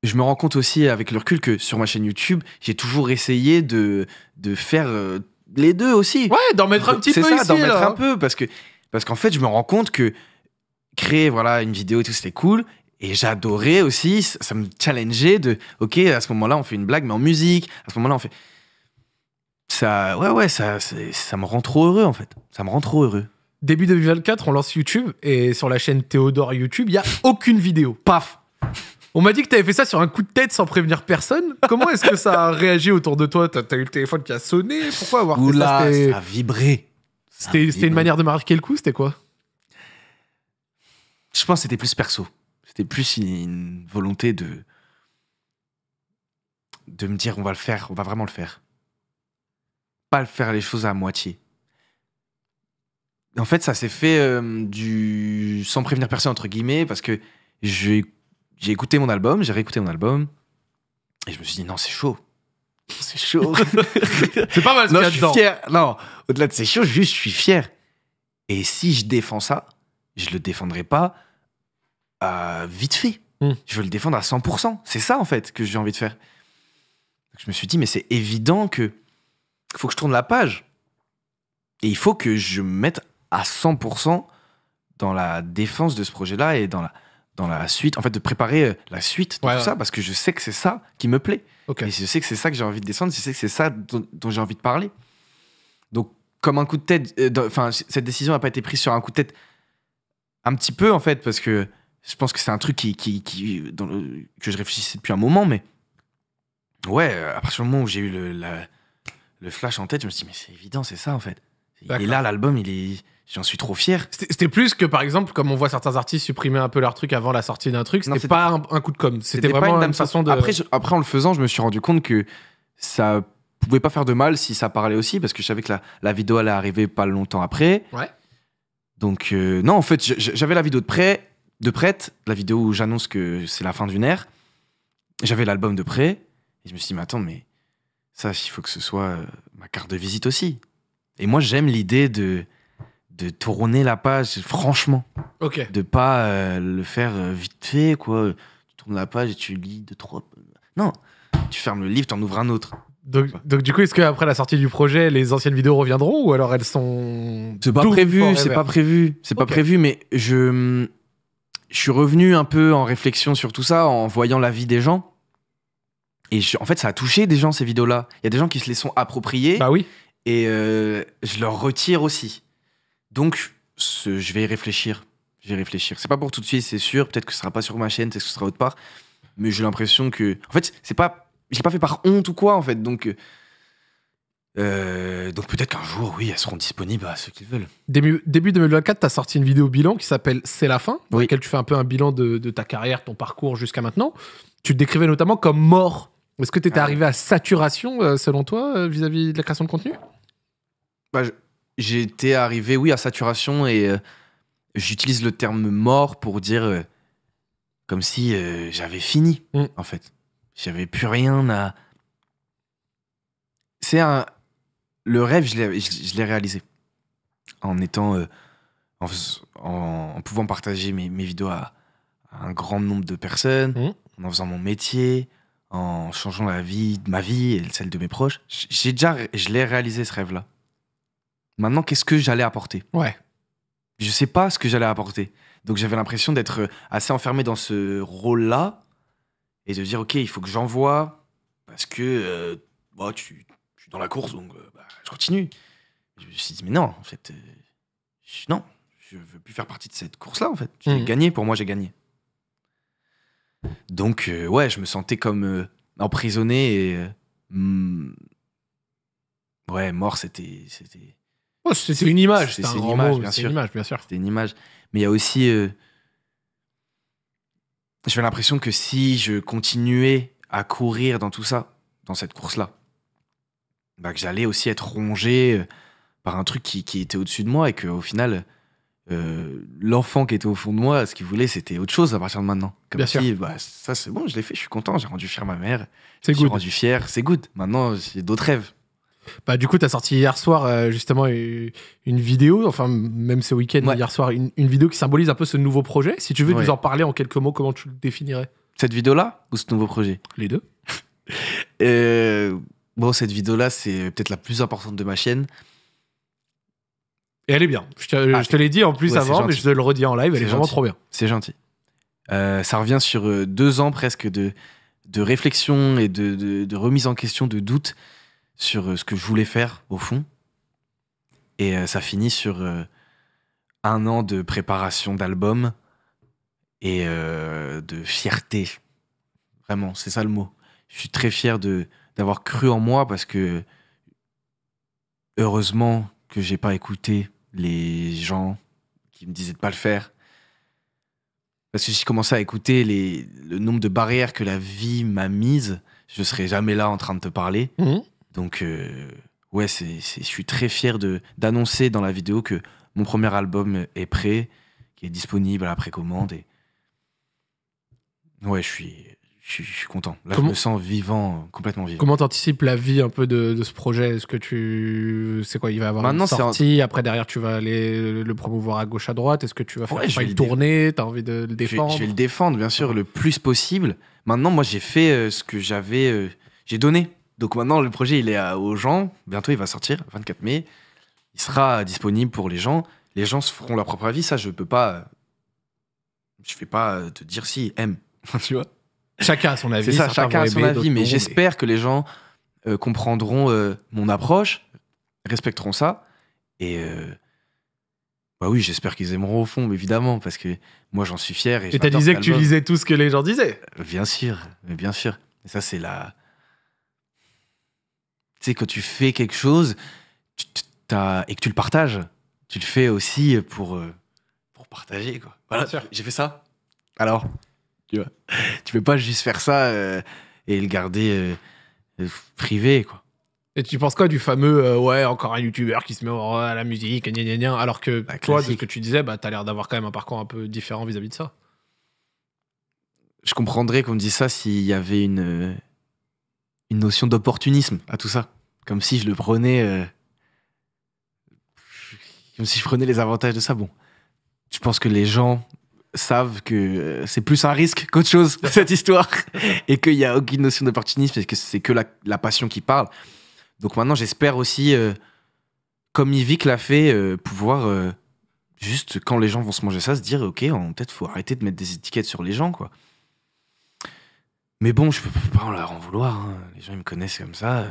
je me rends compte aussi avec le recul que sur ma chaîne YouTube, j'ai toujours essayé de, de faire euh, les deux aussi. Ouais, d'en mettre un petit C'est peu ça, ici, d'en mettre un hein. peu parce que parce qu'en fait, je me rends compte que créer voilà une vidéo et tout c'était cool et j'adorais aussi ça, ça me challengeait de OK, à ce moment-là, on fait une blague mais en musique, à ce moment-là, on fait ça, ouais, ouais, ça, c'est- ça me rend trop heureux en fait. Ça me rend trop heureux. Début 2024, on lance YouTube et sur la chaîne Théodore YouTube, il y a aucune vidéo. Paf. On m'a dit que t'avais fait ça sur un coup de tête sans prévenir personne. Comment est-ce que ça a réagi autour de toi? T'as eu le téléphone qui a sonné? Pourquoi avoir fait ça? Oula, C'était- ça a vibré. C'était une manière de marquer le coup? C'était quoi? Je pense que c'était plus perso. C'était plus une, une volonté de de me dire on va le faire, on va vraiment le faire. Pas le faire les choses à moitié. En fait, ça s'est fait euh, du sans prévenir personne entre guillemets parce que j'ai j'ai écouté mon album, j'ai réécouté mon album et je me suis dit non c'est chaud, c'est chaud. C'est pas mal ce non, qu'il y a je suis dedans. fier. Non, au-delà de c'est chaud, juste je suis fier. Et si je défends ça, je le défendrai pas euh, vite fait. Hmm. Je veux le défendre à 100%. C'est ça en fait que j'ai envie de faire. Donc, je me suis dit mais c'est évident que faut que je tourne la page. Et il faut que je me mette à 100% dans la défense de ce projet-là et dans la dans la suite, en fait, de préparer euh, la suite de Ouais, tout ouais. ça, parce que je sais que c'est ça qui me plaît. Ok. Et je sais que c'est ça que j'ai envie de descendre, je sais que c'est ça dont, dont j'ai envie de parler. Donc, comme un coup de tête, euh, enfin, cette décision n'a pas été prise sur un coup de tête un petit peu, en fait, parce que je pense que c'est un truc qui, qui, qui- dans le- que je réfléchissais depuis un moment, mais ouais, euh, à partir du moment où j'ai eu le, la- le flash en tête, je me suis dit, mais c'est évident, c'est ça, en fait. Il est là, l'album, il est. J'en suis trop fier. C'était plus que, par exemple, comme on voit certains artistes supprimer un peu leur truc avant la sortie d'un truc, c'était pas un, un coup de com. C'était pas vraiment une, dame façon de. Après, je- après, en le faisant, je me suis rendu compte que ça pouvait pas faire de mal si ça parlait aussi, parce que je savais que la, la vidéo allait arriver pas longtemps après. Ouais. Donc, euh, non, en fait, j'avais la vidéo de près, de prête, la vidéo où j'annonce que c'est la fin d'une ère. J'avais l'album de près, et je me suis dit, mais attends, mais ça, il faut que ce soit euh, ma carte de visite aussi. Et moi, j'aime l'idée de, de tourner la page, franchement. Ok. de pas euh, le faire euh, vite fait quoi. Tu tournes la page et tu lis deux trois. Non. Tu fermes le livre t'en ouvres un autre. Donc, donc du coup, est-ce qu'après la sortie du projet, les anciennes vidéos reviendront ou alors elles sont. c'est pas prévu c'est pas prévu c'est pas prévu mais je je suis revenu un peu en réflexion sur tout ça en voyant la vie des gens. Et je- en fait ça a touché des gens ces vidéos là il y a des gens qui se les sont appropriées. Bah oui. et euh, je leur retire aussi. Donc, ce- je vais y réfléchir. Je vais y réfléchir. C'est pas pour tout de suite, c'est sûr. Peut-être que ce sera pas sur ma chaîne, peut-être que ce sera autre part. Mais j'ai l'impression que, en fait, c'est pas, je l'ai pas fait par honte ou quoi, en fait. Donc, euh, euh, donc peut-être qu'un jour, oui, elles seront disponibles à ceux qui veulent. Début, début 2024, tu as sorti une vidéo bilan qui s'appelle C'est la fin, dans Oui. laquelle tu fais un peu un bilan de, de ta carrière, ton parcours jusqu'à maintenant. Tu te décrivais notamment comme mort. Est-ce que tu étais Ah arrivé à saturation, euh, selon toi, vis-à-vis de la création de contenu? Bah, je- j'étais arrivé, oui, à saturation et euh, j'utilise le terme mort pour dire euh, comme si euh, j'avais fini, Mm. en fait. J'avais plus rien à. C'est un. Le rêve, je l'ai, je, je l'ai réalisé. En étant. en, en, en pouvant partager mes, mes vidéos à, à un grand nombre de personnes, Mm. en faisant mon métier, en changeant la vie, ma vie et celle de mes proches. J'ai déjà. Je l'ai réalisé, ce rêve-là. Maintenant, qu'est-ce que j'allais apporter? Ouais. Je sais pas ce que j'allais apporter. Donc j'avais l'impression d'être assez enfermé dans ce rôle-là et de dire ok, il faut que j'envoie parce que euh, bah, tu, je suis dans la course donc euh, bah, je continue. Je me suis dit mais non, en fait, euh, je- non, je veux plus faire partie de cette course-là en fait. J'ai Mhm. gagné, pour moi j'ai gagné. Donc euh, ouais, je me sentais comme euh, emprisonné et hmm, ouais mort c'était c'était Oh, c'est une image, C'est- c'est un c'est une image, mot, bien c'est sûr. une image, bien sûr. c'était une image. Mais il y a aussi. euh, J'avais l'impression que si je continuais à courir dans tout ça, dans cette course-là, bah, que j'allais aussi être rongé euh, par un truc qui, qui était au-dessus de moi et qu'au final, euh, l'enfant qui était au fond de moi, ce qu'il voulait, c'était autre chose à partir de maintenant. Comme Bien si, bah, ça c'est bon, je l'ai fait, je suis content, j'ai rendu fier ma mère, C'est j'ai rendu fier, c'est good. Maintenant, j'ai d'autres rêves. Bah, du coup, tu as sorti hier soir, euh, justement, une vidéo, enfin, même ce week-end, Ouais. hier soir, une, une vidéo qui symbolise un peu ce nouveau projet. Si tu veux Ouais. nous en parler en quelques mots, comment tu le définirais? Cette vidéo-là ou ce nouveau projet? Les deux Euh, Bon, cette vidéo-là, c'est peut-être la plus importante de ma chaîne. Et elle est bien. Je te, Ah, te l'ai dit en plus ouais, avant, mais je te le redis en live, elle est vraiment trop bien. C'est gentil. Euh, ça revient sur deux ans presque de, de réflexion et de, de- de remise en question, de doute sur euh, ce que je voulais faire au fond. Et euh, ça finit sur euh, un an de préparation d'album et de fierté. Vraiment, c'est ça le mot. Je suis très fier de d'avoir cru en moi parce que heureusement que j'ai pas écouté les gens qui me disaient de pas le faire. Parce que si je commençais à écouter les, le nombre de barrières que la vie m'a mises, je serais jamais là en train de te parler. Mhm. Donc, euh, ouais, c'est, je suis très fier de, d'annoncer dans la vidéo que mon premier album est prêt, qui est disponible à la précommande. Et... Ouais, je suis, je suis, je suis content. Là, Comment- je me sens vivant, complètement vivant. Comment t'anticipes la vie un peu de, de ce projet? Est-ce que tu. C'est quoi Il va y avoir Maintenant, une un- sortie, après derrière tu vas aller le promouvoir à gauche, à droite? Est-ce que tu vas faire Ouais, je pas vais une dé- tournée? T'as envie de le Je vais, défendre je vais le défendre, bien sûr, le plus possible. Maintenant, moi, j'ai fait euh, ce que j'avais. euh, j'ai donné. Donc maintenant, le projet, il est à- aux gens. Bientôt, il va sortir, 24 mai. Il sera disponible pour les gens. Les gens se feront leur propre avis. Ça, je peux pas. euh, Je fais pas euh, te dire si, aime. tu vois? Chacun a son avis. C'est ça, chacun a son aimer, avis. Mais j'espère que les gens euh, comprendront euh, mon approche, respecteront ça. Et. euh, bah oui, j'espère qu'ils aimeront au fond, évidemment, parce que moi j'en suis fier. Et, Et t'as cet que tu lisais tout ce que les gens disaient. Bien sûr, mais bien sûr. Et ça, c'est la. Tu sais, quand tu fais quelque chose tu- t'as- et que tu le partages, tu le fais aussi pour, euh, pour partager, quoi. Voilà, Bien sûr. j'ai fait ça. Alors, tu vois, tu peux pas juste faire ça euh, et le garder euh, privé, quoi. Et tu penses quoi du fameux euh, ouais encore un youtubeur qui se met au- à la musique gna gna gna, alors que Bah, toi de ce que tu disais bah t'as l'air d'avoir quand même un parcours un peu différent vis-à-vis de ça. Je comprendrais qu'on me dise ça s'il y avait une, une notion d'opportunisme à tout ça. Comme si je le prenais. euh, comme si je prenais les avantages de ça. Bon, je pense que les gens savent que euh, c'est plus un risque qu'autre chose, cette histoire. Et qu'il n'y a aucune notion d'opportunisme, parce que c'est que la, la passion qui parle. Donc maintenant, j'espère aussi, euh, comme Yvick l'a fait, pouvoir. Juste quand les gens vont se manger ça, se dire ok, peut-être faut arrêter de mettre des étiquettes sur les gens, quoi. Mais bon, je peux pas en leur en vouloir. hein. Les gens ils me connaissent comme ça.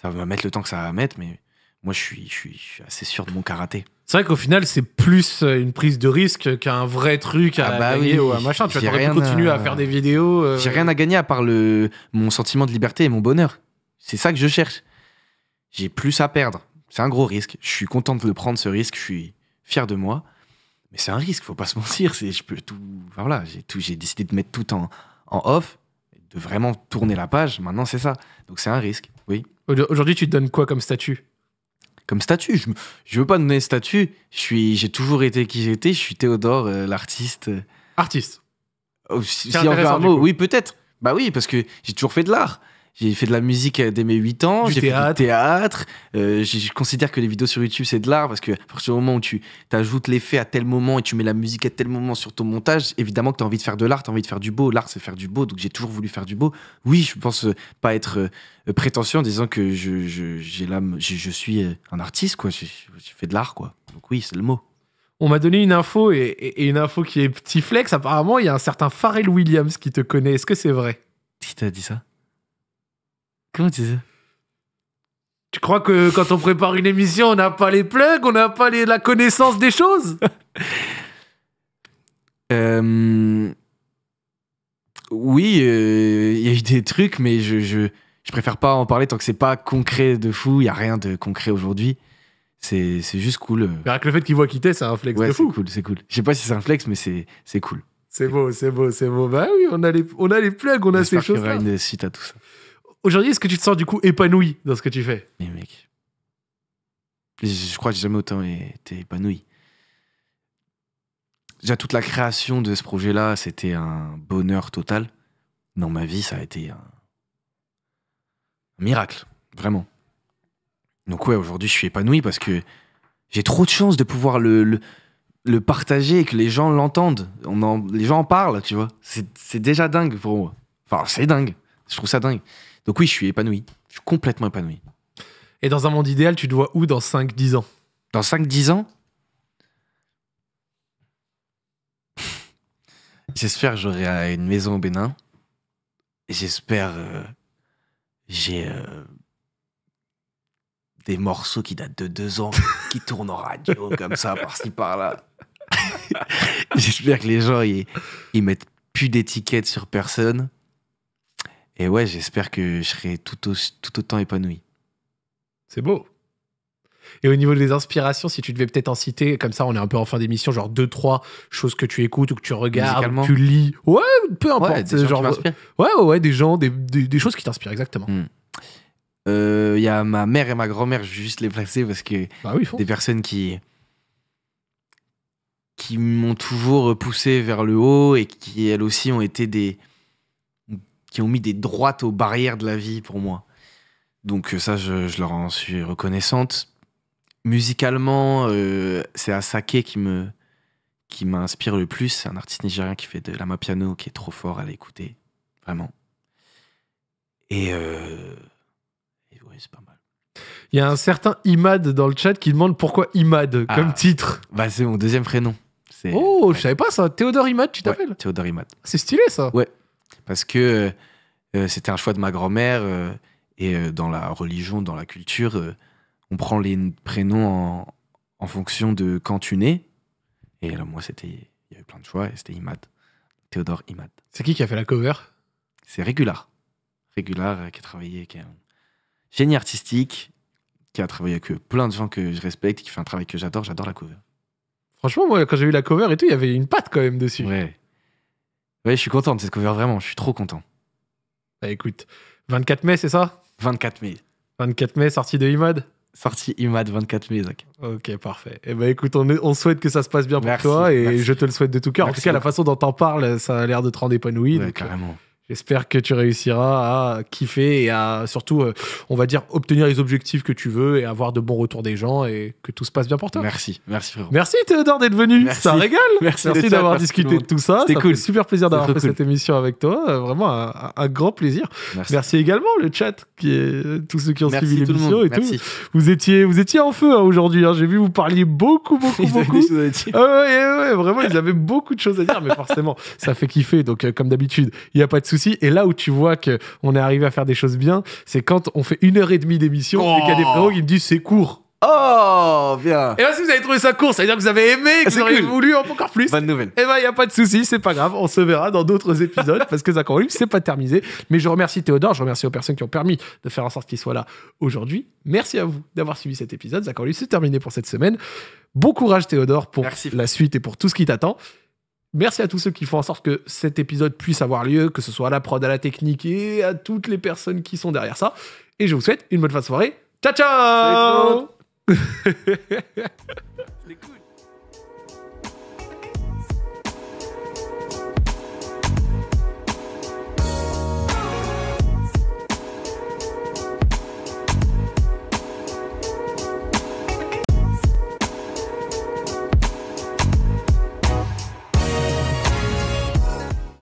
Ça va mettre le temps que ça va mettre, mais moi je suis, je suis, je suis assez sûr de mon karaté. C'est vrai qu'au final c'est plus euh, une prise de risque qu'un vrai truc à Ah bah gagner oui. ou un machin. Tu pu rien continuer à... à- faire des vidéos. euh, J'ai rien à gagner à part le, mon sentiment de liberté et mon bonheur. C'est ça que je cherche. J'ai plus à perdre. C'est un gros risque. Je suis content de le prendre ce risque. Je suis fier de moi. Mais c'est un risque, faut pas se mentir. Je peux tout. enfin, voilà, j'ai tout. Décidé de mettre tout en, en off, de vraiment tourner la page. Maintenant, c'est ça. Donc c'est un risque. Oui. Aujourd'hui tu te donnes quoi comme statut? Comme statut, je, je veux pas donner statut. Je suis, j'ai toujours été qui j'étais. Je suis Théodore, euh, l'artiste. Artiste. Oh, si si on intéressant, un mot, oui, peut-être. Bah oui, parce que j'ai toujours fait de l'art. J'ai fait de la musique euh, dès mes 8 ans, j'ai fait du théâtre. Euh, je considère que les vidéos sur YouTube, c'est de l'art parce que à partir du moment où tu ajoutes l'effet à tel moment et tu mets la musique à tel moment sur ton montage, évidemment que tu as envie de faire de l'art, tu as envie de faire du beau. L'art, c'est faire du beau, donc j'ai toujours voulu faire du beau. Oui, je pense euh, pas être euh, prétentieux en disant que je, je, suis un artiste, quoi. J'ai j'ai fait de l'art, quoi. Donc oui, c'est le mot. On m'a donné une info et, et- et une info qui est petit flex. Apparemment il y a un certain Pharrell Williams qui te connaît. Est-ce que c'est vrai? Qui t'a dit ça? Comment tu dis ça Tu crois que quand on prépare une émission on n'a pas les plugs, on n'a pas les- la connaissance des choses? Euh, Oui, euh, il y a eu des trucs, mais je, je, je préfère pas en parler tant que c'est pas concret de fou. Il y a rien de concret aujourd'hui. C'est c'est juste cool. Mais avec le fait qu'il voit quitter, c'est un flex Ouais, de c'est fou. cool, c'est cool. Je sais pas si c'est un flex, mais c'est c'est cool. C'est beau, c'est beau, c'est beau. Bah oui, on a les, on a les plugs, on a ces J'espère qu'il y choses. aura une suite à tout ça. Aujourd'hui, est-ce que tu te sens du coup épanoui dans ce que tu fais? Mais mec, je, crois que jamais autant été épanoui. Déjà, toute la création de ce projet-là, c'était un bonheur total. Dans ma vie, ça a été un, miracle, vraiment. Donc ouais, aujourd'hui, je suis épanoui parce que j'ai trop de chance de pouvoir le, partager et que les gens l'entendent. Les gens en parlent, tu vois. C'est déjà dingue pour moi. Enfin, c'est dingue. Je trouve ça dingue. Donc oui, je suis épanoui. Je suis complètement épanoui. Et dans un monde idéal, tu te vois où dans 5-10 ans? Dans 5-10 ans, j'espère que j'aurai une maison au Bénin. J'espère euh, j'ai euh, des morceaux qui datent de deux ans, qui tournent en radio, comme ça, par-ci, par-là. J'espère que les gens, ils, ils mettent plus d'étiquettes sur personne. Et ouais, j'espère que je serai tout, au- tout autant épanoui. C'est beau. Et au niveau des inspirations, si tu devais peut-être en citer, comme ça, on est un peu en fin d'émission, genre deux, trois choses que tu écoutes ou que tu regardes, Musicalement tu lis. Ouais, peu importe. Ouais, des gens genre, qui ouais, ouais, des gens, des, des, des choses qui t'inspirent, exactement. Euh, Il y a ma mère et ma grand-mère, je vais juste les placer parce que Bah oui, des personnes qui qui m'ont toujours poussé vers le haut et qui elles aussi ont été des qui ont mis des droites aux barrières de la vie pour moi. Donc euh, ça, je, je leur en suis reconnaissante. Musicalement, euh, c'est Asake qui me qui m'inspire le plus. C'est un artiste nigérien qui fait de la piano, qui est trop fort à l'écouter, vraiment. Et, euh, et ouais, c'est pas mal. Il y a un certain Imad dans le chat qui demande pourquoi Imad Ah. comme titre. Bah, c'est mon deuxième prénom. Oh, je savais pas ça. Théodore Imad, tu ouais, t'appelles Théodore Imad. C'est stylé ça. Parce que euh, c'était un choix de ma grand-mère euh, et euh, dans la religion, dans la culture, on prend les prénoms en, en fonction de quand tu nais. Et là, moi, c'était, il y avait plein de choix et c'était Imad, Théodore Imad. C'est qui qui a fait la cover? C'est Régular, Régular qui a travaillé, qui est un génie artistique, qui a travaillé avec plein de gens que je respecte, qui fait un travail que j'adore. J'adore la cover. Franchement, moi, quand j'ai vu la cover et tout, il y avait une patte quand même dessus. Ouais. Ouais, je suis content de cette cover vraiment. Je suis trop content. Bah, écoute, 24 mai, c'est ça? 24 mai. 24 mai, sortie de Imad? Sortie Imad 24 mai, Zach. Ok, parfait. Eh ben écoute, on, est- on souhaite que ça se passe bien pour Merci, toi et merci. je te le souhaite de tout cœur. En tout cas, la façon dont t'en parles, ça a l'air de te rendre épanoui. Ouais, donc, euh, carrément. J'espère que tu réussiras à kiffer et à surtout, euh, on va dire, obtenir les objectifs que tu veux et avoir de bons retours des gens et que tout se passe bien pour toi. Merci, merci frérot. Merci Théodore d'être venu, Merci. ça régale. Merci, Merci d'avoir discuté de tout ça. C'était cool. fait super plaisir d'avoir fait cette émission avec toi. Euh, Vraiment un, grand plaisir. Merci. Merci également le chat, qui est, tous ceux qui ont suivi l'émission et tout. Vous étiez, vous étiez en feu hein, aujourd'hui. hein. J'ai vu vous parliez beaucoup, beaucoup, Ils beaucoup. des choses à dire. Ah ouais, ouais, ouais, vraiment, ils avaient beaucoup de choses à dire, mais forcément, ça fait kiffer. Donc, euh, comme d'habitude, il n'y a pas de souci. Et là où tu vois que on est arrivé à faire des choses bien, c'est quand on fait une heure et demie d'émission et qu'il y a des Oh. frérots qui me disent c'est court. Oh, bien. Et là, si vous avez trouvé ça court, ça veut dire que vous avez aimé et que C'est vous auriez cool. voulu en encore plus. Bonne nouvelle. Eh ben, il n'y a pas de souci, c'est pas grave. On se verra dans d'autres épisodes parce que Zach en Libre, c'est pas terminé. Mais je remercie Théodore, je remercie aux personnes qui ont permis de faire en sorte qu'il soit là aujourd'hui. Merci à vous d'avoir suivi cet épisode. Zach en Libre, c'est terminé pour cette semaine. Bon courage Théodore pour Merci. la suite et pour tout ce qui t'attend. Merci à tous ceux qui font en sorte que cet épisode puisse avoir lieu, que ce soit à la prod, à la technique et à toutes les personnes qui sont derrière ça. Et je vous souhaite une bonne fin de soirée. Ciao ciao